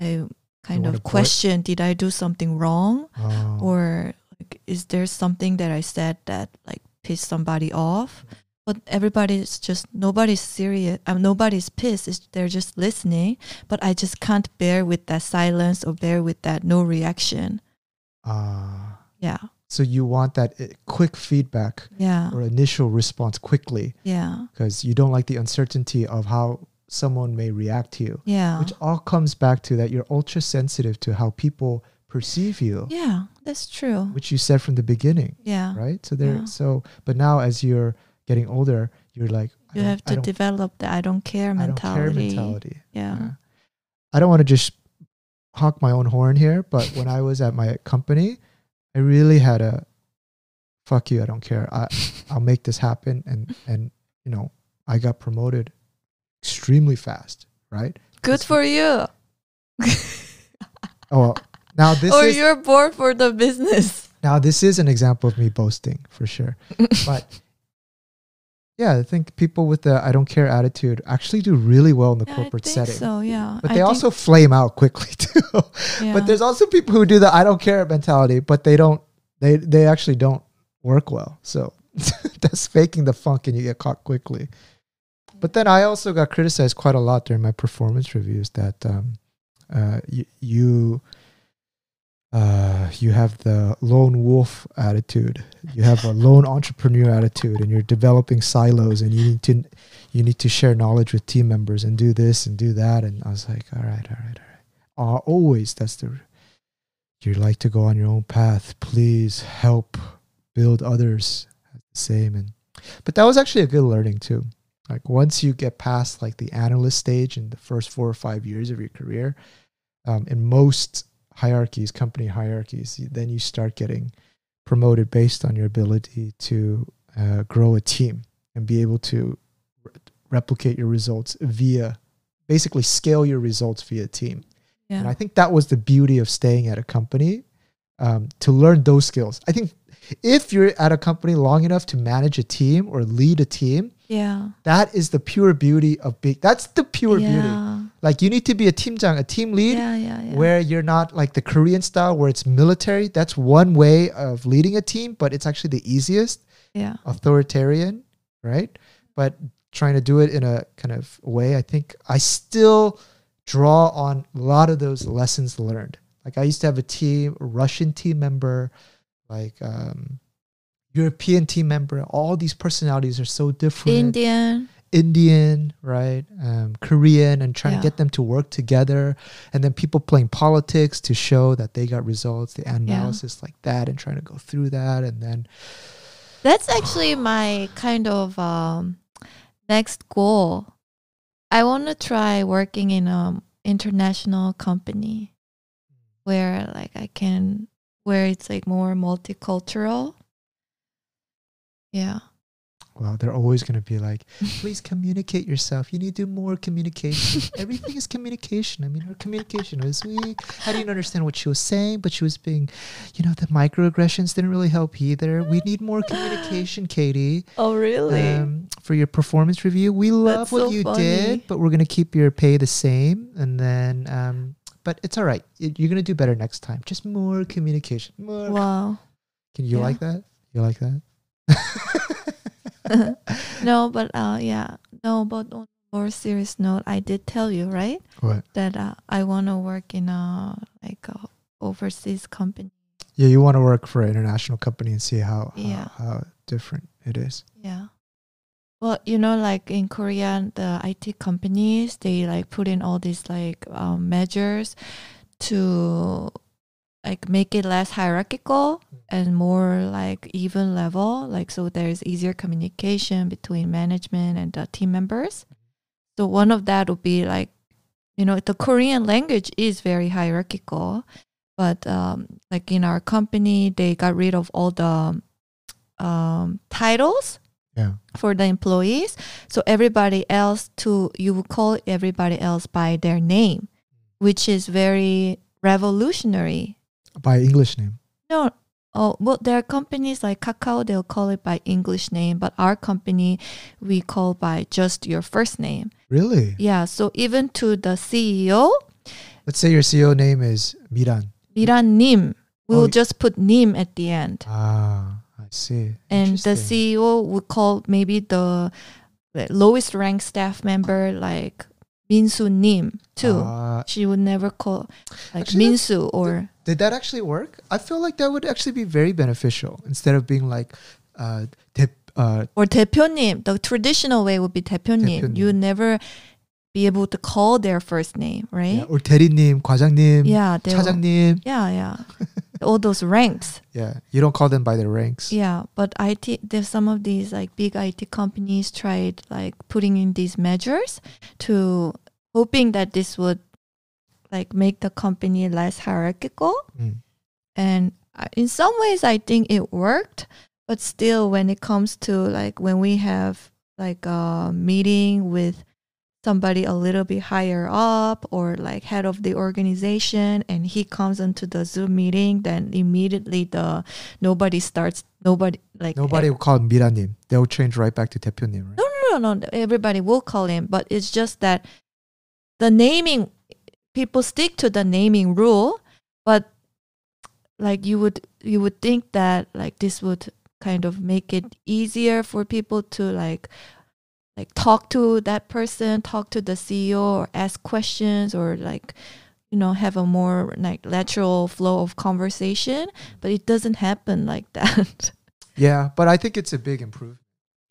I kind of question did I do something wrong Oh. or like, is there something that I said that like pissed somebody off? But everybody's just nobody's serious. Um, nobody's pissed. It's, they're just listening. But I just can't bear with that silence or bear with that no reaction. Ah. Yeah, so you want that uh, quick feedback yeah, or initial response quickly yeah, because you don't like the uncertainty of how someone may react to you, yeah, which all comes back to that you're ultra sensitive to how people perceive you, yeah. That's true. which you said from the beginning, Yeah, right? So there, Yeah. so but now as you're getting older, you're like, you have to develop the I don't care mentality. I don't care mentality. Yeah. Yeah. I don't want to just honk my own horn here, but when I was at my company, I really had a fuck you, I don't care. I I'll make this happen and and you know, I got promoted extremely fast, right? Good for you. <laughs> Oh, well, now this or is you're born for the business. now this is an example of me boasting for sure. <laughs> But yeah, I think people with the I don't care attitude actually do really well in the Yeah, I corporate think setting. So yeah, But I they also flame out quickly <laughs> too. yeah. But there's also people who do the I don't care mentality, but they don't they they actually don't work well. So <laughs> that's faking the funk and you get caught quickly. But then I also got criticized quite a lot during my performance reviews that um, uh, you you, uh, you have the lone wolf attitude. You have a lone entrepreneur attitude, and you're developing silos, and you need to you need to share knowledge with team members and do this and do that. And I was like, all right, all right, all right. Uh, always that's the you like to go on your own path. Please help build others the same. And but that was actually a good learning too. Like once you get past like the analyst stage in the first four or five years of your career, um, in most hierarchies, company hierarchies, then you start getting promoted based on your ability to uh, grow a team and be able to re- replicate your results via basically scale your results via team. yeah. And I think that was the beauty of staying at a company um, to learn those skills. I think if you're at a company long enough to manage a team or lead a team, yeah. that is the pure beauty of big. That's the pure beauty. Like you need to be a 팀장, a team lead, yeah, yeah, yeah. where you're not like the Korean style where it's military. That's one way of leading a team, but it's actually the easiest, yeah, authoritarian, right? But trying to do it in a kind of way, I think I still draw on a lot of those lessons learned. Like I used to have a team, a Russian team member, like um, European team member. All these personalities are so different. Indian. Indian, right? Um, Korean, and trying Yeah. to get them to work together. And then people playing politics to show that they got results, the analysis like that, and trying to go through that. And then, That's actually my kind of um, next goal. I want to try working in an international company where like I can where it's like more multicultural. Yeah. Well, they're always going to be like, please communicate yourself. You need to do more communication. <laughs> Everything is communication. I mean, her communication was weak. I didn't understand what she was saying, but she was being, you know, the microaggressions didn't really help either. We need more communication, <gasps> Katie. Oh really? um, for your performance review. We love That's what so you funny. did, but we're gonna keep your pay the same, and then, um, but it's all right. You're gonna do better next time. Just more communication. More. wow. Can you Yeah. like that? You like that? <laughs> <laughs> no, but uh yeah. No, but on a more serious note, I did tell you, right? What? That uh, I want to work in a like a overseas company. Yeah, you want to work for an international company and see how how, Yeah. how different it is. Yeah. Well, you know, like in Korea, the IT companies they like put in all these like um, measures to like make it less hierarchical and more like even level. Like so, there's easier communication between management and the team members. So one of that would be like, you know, the Korean language is very hierarchical, but um, like in our company, they got rid of all the um, titles Yeah. for the employees. So everybody else to you would call everybody else by their name, which is very revolutionary. By English name. No, oh well, there are companies like Kakao. They'll call it by English name, but our company we call by just your first name. Really? Yeah. So even to the CEO, Let's say your CEO name is Miran. Miran Nim, we'll Oh, just put Nim at the end. Ah, I see. and the CEO would call maybe the lowest ranked staff member like Minsu Nim too. Ah, she would never call like Minsu or Did that actually work? I feel like that would actually be very beneficial instead of being like, uh, 대, uh, or 대표님. The traditional way would be 대표님. 대표님. You would never be able to call their first name, yeah, right? or 대리님, 과장님, Yeah, they will- 차장님. yeah, yeah. All those ranks. <laughs> Yeah, you don't call them by their ranks. Yeah, but IT there's some of these like big IT companies tried like putting in these measures to hoping that this would like make the company less hierarchical. Mm. And in some ways, I think it worked. But still, when it comes to like when we have like a meeting with somebody a little bit higher up or like head of the organization and he comes into the zoom meeting then immediately the nobody starts nobody like nobody will call miranim they'll change right back to tepyonim right? no, no no no everybody will call him but it's just that the naming people stick to the naming rule but like you would you would think that like this would kind of make it easier for people to like like talk to that person talk to the ceo or ask questions or like you know have a more like lateral flow of conversation but it doesn't happen like <laughs> that Yeah, but I think it's a big improvement.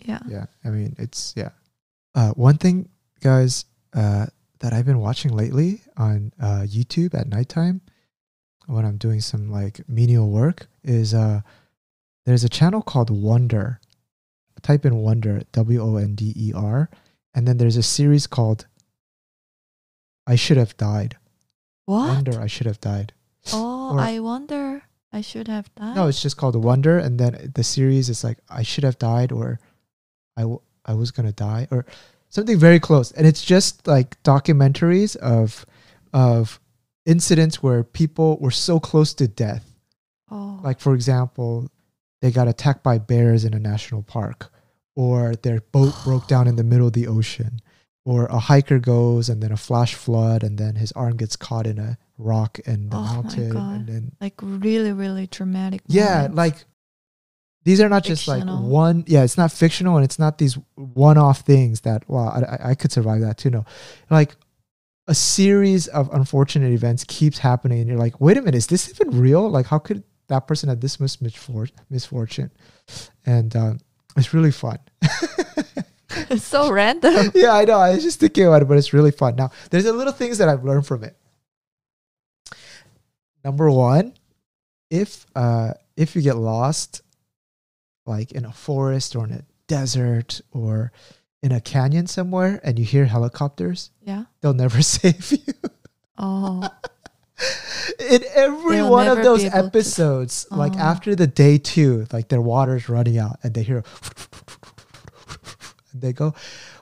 yeah Yeah, I mean, it's yeah. Uh, one thing, guys, uh, that I've been watching lately on uh, YouTube at nighttime when I'm doing some like menial work is uh, there's a channel called Wonder. Type in Wonder, W O N D E R, and then there's a series called I Should Have Died. what Wonder, I Should Have Died. Oh, Or- I wonder. I should have died. No, it's just called Wonder, and then the series is like I should have died, or I w- I was gonna die, or something very close. And it's just like documentaries of of incidents where people were so close to death. oh, Like for example, they got attacked by bears in a national park, or their boat <gasps> broke down in the middle of the ocean, or a hiker goes and then a flash flood and then his arm gets caught in a rock in the Oh mountain and then Like really, really dramatic. yeah moments. like these are not just like one yeah it's not fictional and it's not these one-off things that wow I, I- I could survive that too no. Like a series of unfortunate events keeps happening and you're like wait a minute is this even real? Like how could that person have this much misfortune? And um, it's really fun. <laughs> It's so random. <laughs> yeah i know i was just thinking about it but it's really fun. Now there's a little things that i've learned from it. Number one if uh if you get lost like in a forest or in a desert or in a canyon somewhere and you hear helicopters Yeah. they'll never <laughs> save you. Oh, <laughs> in every They'll one of those able to- episodes like Oh. after the day two like their water's running out and they hear <laughs> and they go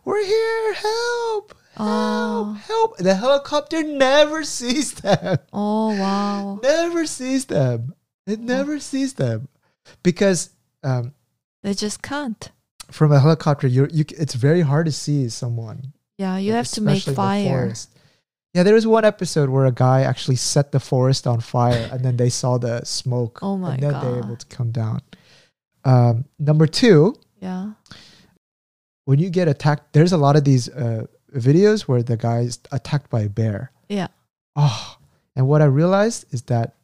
we're here help help oh, help. The helicopter never sees them. Oh, wow. never sees them. It never sees them. Because um, They just can't. from a helicopter you're you it's very hard to see someone Yeah, you like, have to make fire. yeah there was one episode where a guy actually set the forest on fire and then they saw the smoke Oh my and then they're able to come down um, number two Yeah. when you get attacked there's a lot of these uh, videos where the guy's attacked by a bear Yeah. Oh, and what I realized is that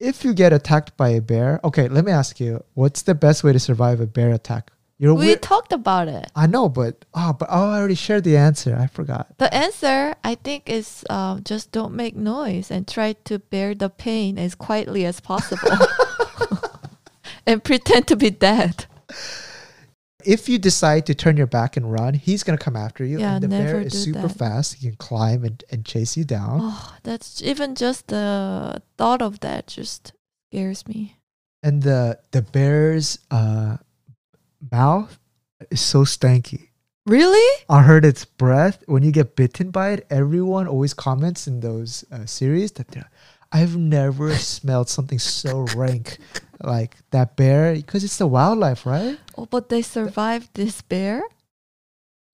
if you get attacked by a bear, okay, let me ask you, what's the best way to survive a bear attack? You're We weird. talked about it. I know, but oh, but oh, I already shared the answer. I forgot. The answer, I think, is uh, just don't make noise and try to bear the pain as quietly as possible. <laughs> <laughs> and pretend to be dead. <laughs> If you decide to turn your back and run, he's gonna come after you. Yeah, and the bear is super that. fast. He can climb and, and chase you down. Oh, that's even just the thought of that just scares me. And the the bear's uh, mouth is so stanky. Really? I heard its breath. When you get bitten by it, everyone always comments in those uh, series that they're, I've never smelled something so rank like that bear because it's the wildlife, right? Oh, but they survived this bear?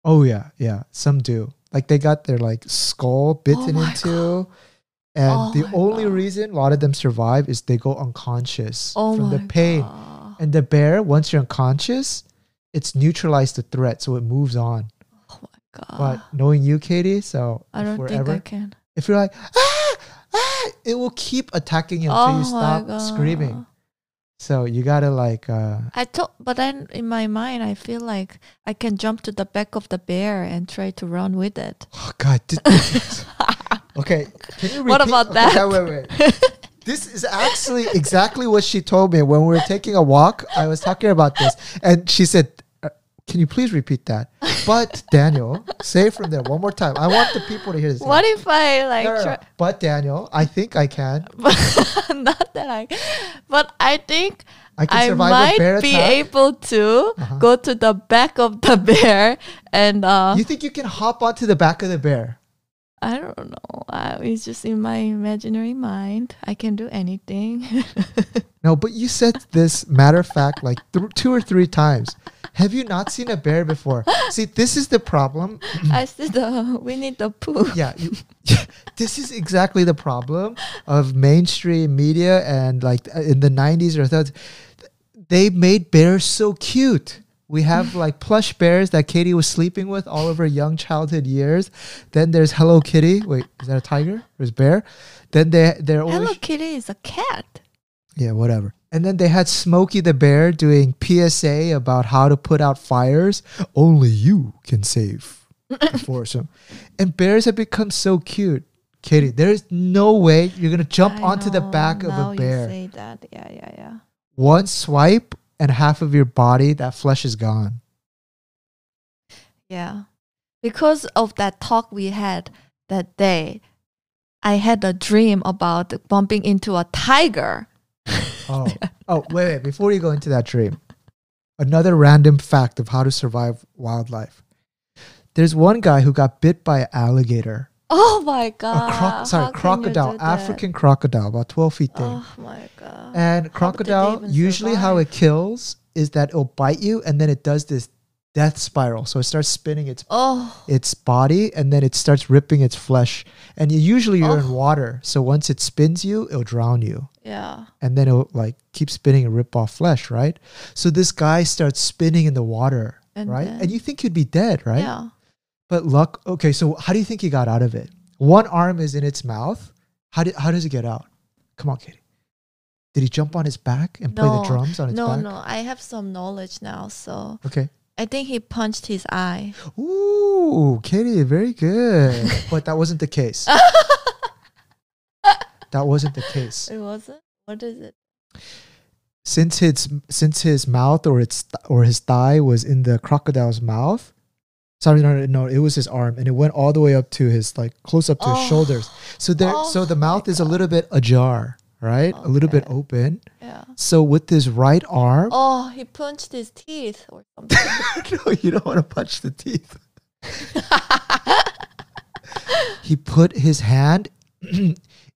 Oh yeah, yeah. Some do. Like they got their like skull bitten Oh into, and Oh the only God. reason a lot of them survive is they go unconscious Oh from the pain. God. And the bear, once you're unconscious, it's neutralized the threat, so it moves on. Oh my God. But knowing you, Katie, so I if don't we're think ever- I can. if you're like ah, ah, it will keep attacking you until oh you my stop God. screaming. So you gotta like uh I thought, but then in my mind, I feel like I can jump to the back of the bear and try to run with it. oh god. <laughs> okay, can you repeat? What about okay, that? wait, wait. this is actually exactly what she told me when we were taking a walk. I was talking about this, and she said, "Can you please repeat that?" But <laughs> Daniel, say from there one more time. I want the people to hear this. What if I like No, no, no. try? But Daniel, I think I can. <laughs> But not that I, but I think I can I might be able to Uh-huh. go to the back of the <laughs> bear and uh, you think you can hop onto the back of the bear? I don't know. Uh, it's just in my imaginary mind. I can do anything. <laughs> No, but you said this matter of fact like th- two or three times. Have you not seen a bear before? See, this is the problem. I see the we need the poo. <laughs> Yeah, you, <laughs> this is exactly the problem of mainstream media and like in the 90s or 30s. They made bears so cute. We have like plush bears that Katie was sleeping with all of her young childhood years. Then there's Hello Kitty. Wait, is that a tiger? There's bear. Then they they're Hello Kitty is a cat. Yeah, whatever. And then they had Smokey the Bear doing PSA about how to put out fires. Only you can save the <laughs> forest. And bears have become so cute. Katie, there's no way you're gonna jump I onto the know, back of a You bear. say that. Yeah, yeah, yeah. One swipe and half of your body, that flesh is gone. Yeah. Because of that talk we had that day, I had a dream about bumping into a tiger. <laughs> Oh, <laughs> oh, wait, wait. Before you go into that dream, another random fact of how to survive wildlife. There's one guy who got bit by an alligator. Oh my a god. croc- sorry, How crocodile, that? African crocodile, about 12 feet thick. Oh my god. and crocodile, usually how it kills is that it'll bite you and then it does this death spiral. So it starts spinning its Oh, its body and then it starts ripping its flesh. And you, usually you're in Oh. water. So once it spins you, it'll drown you. yeah. And then it'll like keep spinning and rip off flesh, right? So this guy starts spinning in the water, And right? then- and you think you'd be dead, right? Yeah. But luck okay, so how do you think he got out of it? One arm is in its mouth. How did how does it get out? Come on, Katie. Did he jump on his back and play the drums on its No, back? no. I have some knowledge now, so Okay. I think he punched his eye. Ooh, Katie, very good. <laughs> but that wasn't the case. <laughs> that wasn't the case. It wasn't. What is it? Since his since his mouth or its th- or his thigh was in the crocodile's mouth. Sorry, no, no, no, it was his arm, and it went all the way up to his like close up to his Oh. shoulders. So there, Oh so the mouth is a little bit ajar, right? A little bit open. Yeah. So with his right arm, Oh, he punched his teeth or something. <laughs> no, you don't want to punch the teeth. <laughs> he put his hand <clears throat>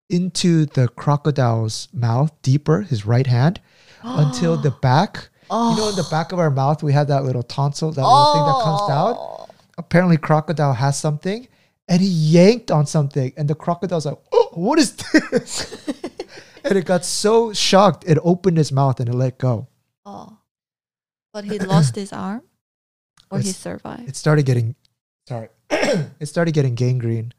into the crocodile's mouth deeper, his right hand, <gasps> until the back. oh. You know, in the oh. back of our mouth, we have that little tonsil, that little thing that comes out. Apparently, crocodile has something, and he yanked on something, and the crocodile's like, "Oh, what is this?" <laughs> and it got so shocked, it opened his mouth and it let go. Oh. But he lost his arm? Or he survived? it started getting sorry <coughs> it started getting gangrene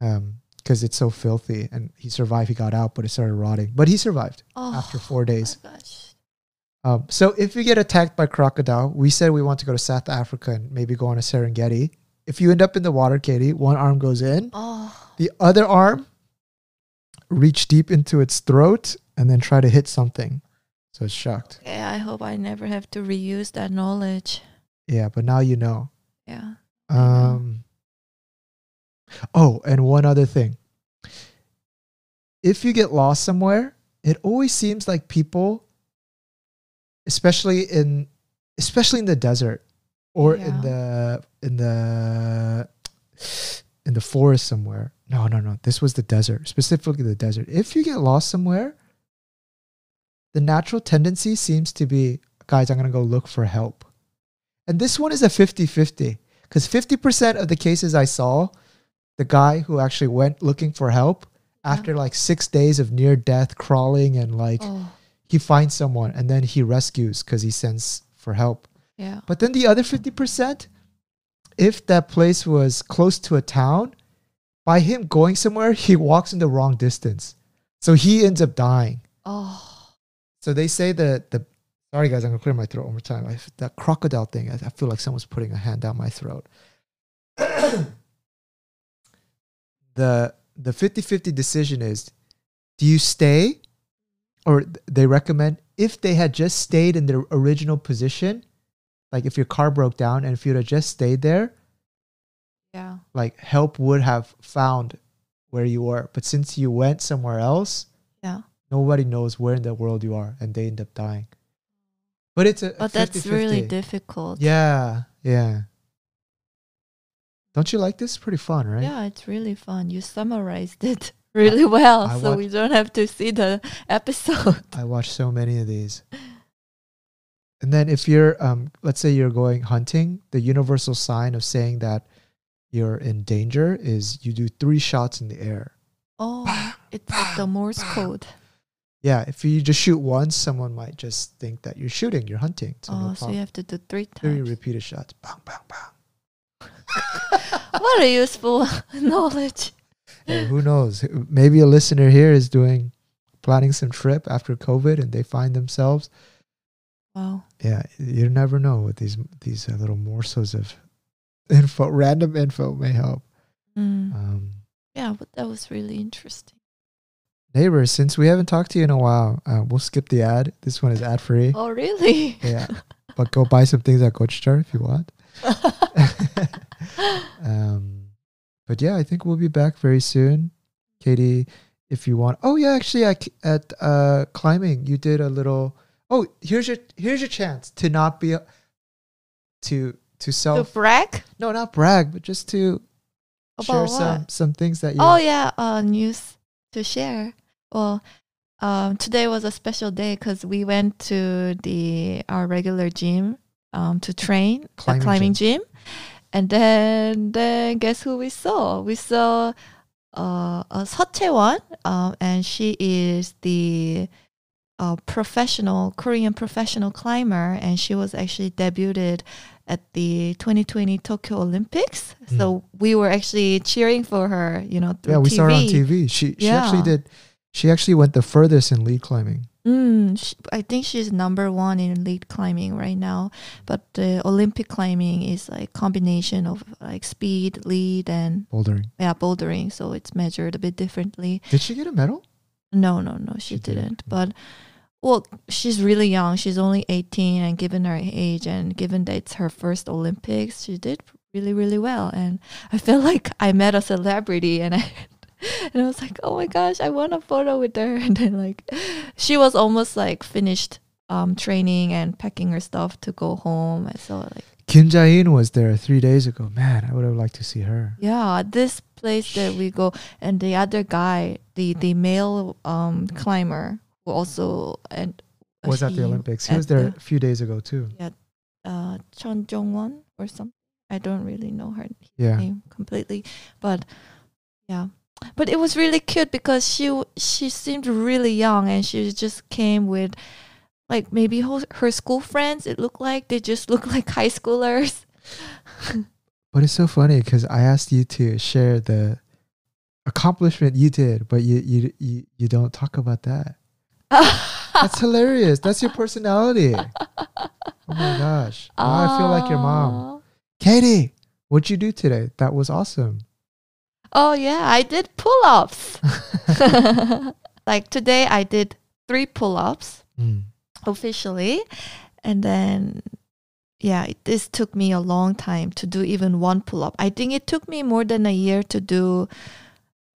um because it's so filthy and he survived he got out but it started rotting but he survived Oh, after four days my gosh. Um, so if you get attacked by crocodile we said we want to go to south africa and maybe go on a serengeti if you end up in the water katie one arm goes in Oh, the other arm reach deep into its throat and then try to hit something so it's shocked okay. I hope I never have to reuse that knowledge. yeah but now you know Yeah. know. Um. Oh, and one other thing. If you get lost somewhere, it always seems like people, especially in, especially in the desert, or in the in the in the forest somewhere. No, no, no. This was the desert, specifically the desert. If you get lost somewhere, the natural tendency seems to be, guys, I'm gonna go look for help. And this one is a 50 50 because 50% of the cases I saw, the guy who actually went looking for help Yeah. after like six days of near death crawling and like Oh, he finds someone and then he rescues because he sends for help. yeah. But then the other 50%, if that place was close to a town, by him going somewhere, he walks in the wrong distance. So he ends up dying. Oh, So they say that the sorry guys, I'm gonna clear my throat one more time. I, that crocodile thing, I, I feel like someone's putting a hand down my throat. <coughs> the the 50-50 decision is do you stay or they recommend if they had just stayed in their original position, like if your car broke down and if you'd have just stayed there, yeah. like help would have found where you were. But since you went somewhere else, Yeah. nobody knows where in the world you are and they end up dying but it's a But that's really 50-50. difficult. yeah yeah don't you like this pretty fun right Yeah, it's really fun. You summarized it <laughs> really well, I so watch- we don't have to see the <laughs> episode. i watch so many of these and then if you're um let's say you're going hunting the universal sign of saying that you're in danger is you do three shots in the air Oh, it's like the Morse code. yeah if you just shoot once someone might just think that you're shooting you're hunting so no oh, so you have to do three times. three repeated shots bang bang bang <laughs> what a useful <laughs> knowledge. Who knows? Maybe a listener here is doing planning some trip after COVID and they find themselves. Wow. Yeah, you never know what these these uh, little morsels of <laughs> info, random info may help. Mm. Um, Yeah, but that was really interesting. neighbors, since we haven't talked to you in a while, uh, we'll skip the ad. This one is ad free. Oh, really? Yeah, <laughs> but go buy some things at Gochujar if you want. <laughs> um, but yeah, I think we'll be back very soon. Katie, if you want. Oh yeah, actually, at, at uh, climbing, you did a little. Oh, here's your here's your chance to not be a- to to to self. brag no, not brag, but just to share about some what? some things that you. Oh yeah, uh, news to share. Well, um, today was a special day because we went to the our regular gym um, to train Climbing a climbing gym. And then then guess who we saw? We saw uh, uh Seo um, and she is the uh, professional Korean professional climber, and she was actually debuted at the 2020 Tokyo Olympics. So we were actually cheering for her, you know, through yeah, we TV. saw her on TV. She she actually did. She actually went the furthest in lead climbing. Mm, sh I think she's number one in lead climbing right now. But the Olympic climbing is like combination of like speed, lead, and Bouldering. yeah, bouldering. So it's measured a bit differently. Did she get a medal? No, no, no, she, She didn't. didn't. But well, she's really young. She's only 18, and given her age and given that it's her first Olympics, she did really, really well. And I felt <laughs> like I met a celebrity, and I and I was like, oh my gosh, I want a photo with her. <laughs> And then like, she was almost like finished um training and packing her stuff to go home. And so like, Kim Ja-in was there three days ago. Man, I would have liked to see her. yeah, this place that we go, and the other guy, the the male um climber who also and Was at the Olympics. He was there the- a few days ago too. uh Chun Jong Won or something. I don't really know her Yeah. name completely, but yeah. But it was really cute because she she seemed really young and she just came with like maybe her school friends. It looked like they just <laughs> looked like high schoolers. But it's so funny because I asked you to share the accomplishment you did, but you you you, you don't talk about that. That's <laughs> hilarious. That's your personality. Oh my gosh. Now I feel like your mom. Katie, what'd you do today? That was awesome. Oh yeah, I did pull-ups. <laughs> <laughs> like today I did 3 pull-ups. Mm. officially and then yeah it, this took me a long time to do even one pull-up i think it took me more than a year to do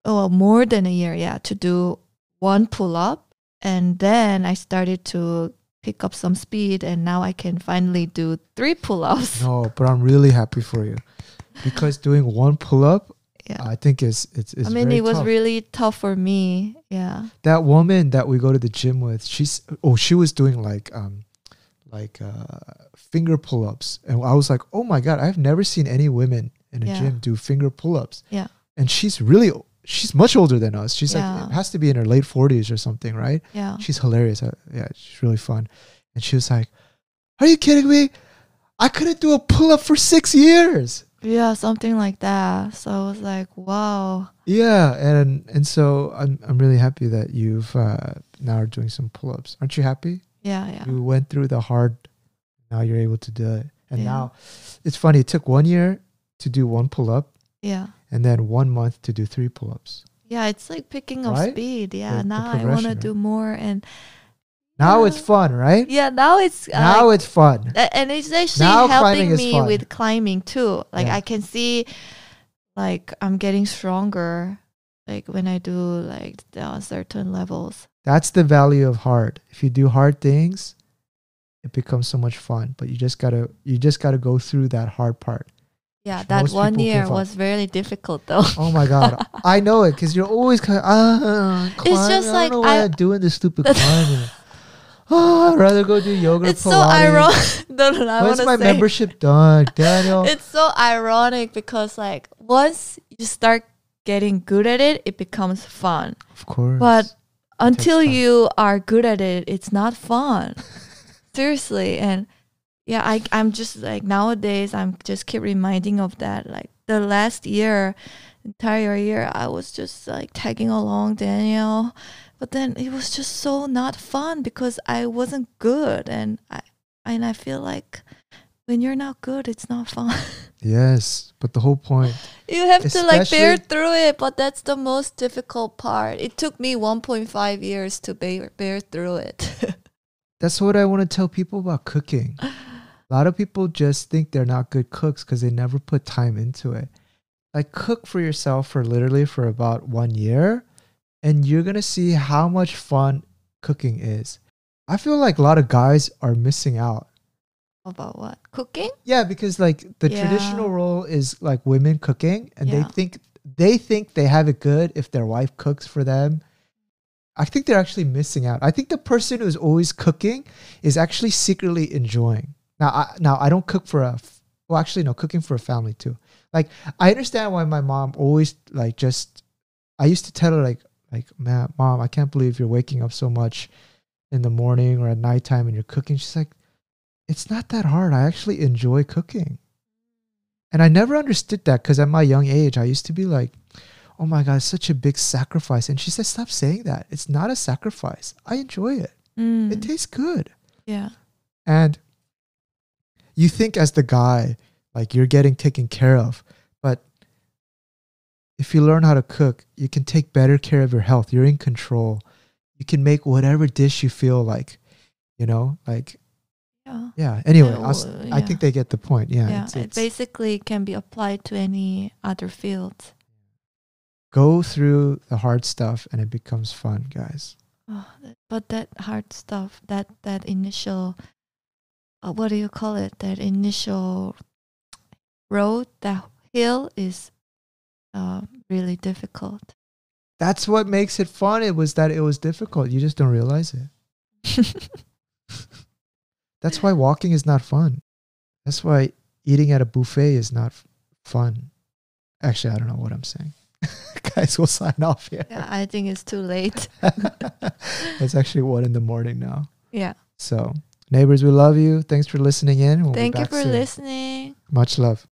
oh more than a year yeah to do one pull-up and then i started to pick up some speed and now i can finally do three pull-ups No, but I'm really happy for you because doing one pull up, Yeah. I think is it's, it's i mean it was tough. really tough for me yeah that woman that we go to the gym with. She's oh she was doing like um like uh finger pull ups, and I was like, oh my god, I've never seen any women in a Yeah. gym do finger pull ups. Yeah. and she's really she's much older than us. She's Yeah. like has to be in her late forties or something, right? yeah She's hilarious. Uh, yeah, she's really fun. And she was like, "Are you kidding me? I couldn't do a pull up for six years." Yeah something like that so i was like wow Yeah, and and so I'm I'm really happy that you've uh, now are doing some pull ups. Aren't you happy? yeah yeah You went through the hard. Now you're able to do it, and Yeah. now it's funny. It took one year to do one pull up, yeah and then one month to do three pull ups. Yeah, it's like picking up Right? speed. Yeah, The- the now I want to do more, and Now Yeah. it's fun, right? yeah, now it's uh, now it's fun. and it's actually Now helping me with climbing too. Like Yeah. I can see, like I'm getting stronger, like when I do like the certain levels. That's the value of hard. If you do hard things, it becomes so much fun. But you just gotta you just gotta go through that hard part. Yeah, that one year was very difficult though. Oh my god, <laughs> I know it because you're always kind of, uh, It's just. I like don't know why I- I'm doing this stupid <laughs> climbing. Oh, I'd rather go do yoga. it's so ironic. <laughs> no, no, no, When's my say membership done, Daniel? <laughs> it's so ironic because like once you start getting good at it, it becomes fun. of course, But until you are good at it, it's not fun. <laughs> Seriously. And yeah, I I'm just like nowadays I'm just keep reminding of that. Like the last year, entire year I was just like tagging along Daniel. But then it was just so not fun because I wasn't good and I and I feel like when you're not good it's not fun. <laughs> yes, but the whole point. You have to like bear through it, but that's the most difficult part. It took me 1.5 years to bear, bear through it. <laughs> That's what I want to tell people about cooking. A lot of people just think they're not good cooks because they never put time into it. Like cook for yourself for literally for about one year, and you're gonna see how much fun cooking is. I feel like a lot of guys are missing out. About what? Cooking? Yeah, because like the Yeah. traditional role is like women cooking, and they think they think they have it good if their wife cooks for them. I think they're actually missing out. I think the person who's always cooking is actually secretly enjoying. Now, I, now I don't cook for a Well, actually, no, cooking for a family too. Like I understand why my mom always like just. I used to tell her like like man, mom, I can't believe you're waking up so much in the morning or at nighttime and you're cooking. She's like, it's not that hard. I actually enjoy cooking. And I never understood that because at my young age, I used to be like, oh my God, it's such a big sacrifice. And she said, stop saying that. It's not a sacrifice. I enjoy it. Mm. It tastes good. yeah. And you think as the guy, like you're getting taken care of. If you learn how to cook, you can take better care of your health. You're in control. You can make whatever dish you feel like, you know, like, Yeah. yeah. Anyway, Yeah, I, was- well, I think they get the point. Yeah. Yeah. it's- it basically can be applied to any other field. go through the hard stuff and it becomes fun, guys. Oh, but that hard stuff, that that initial, uh, what do you call it? That initial road, that hill is uh, really difficult. That's what makes it fun. It was that it was difficult. You just don't realize it. <laughs> That's why walking is not fun. That's why eating at a buffet is not f- fun. Actually, I don't know what I'm saying. <laughs> Guys, we'll sign off here. yeah, I think it's too late. <laughs> it's actually one in the morning now. Yeah. So, neighbors, we love you. Thanks for listening in. We'll Thank you for soon. listening. Much love.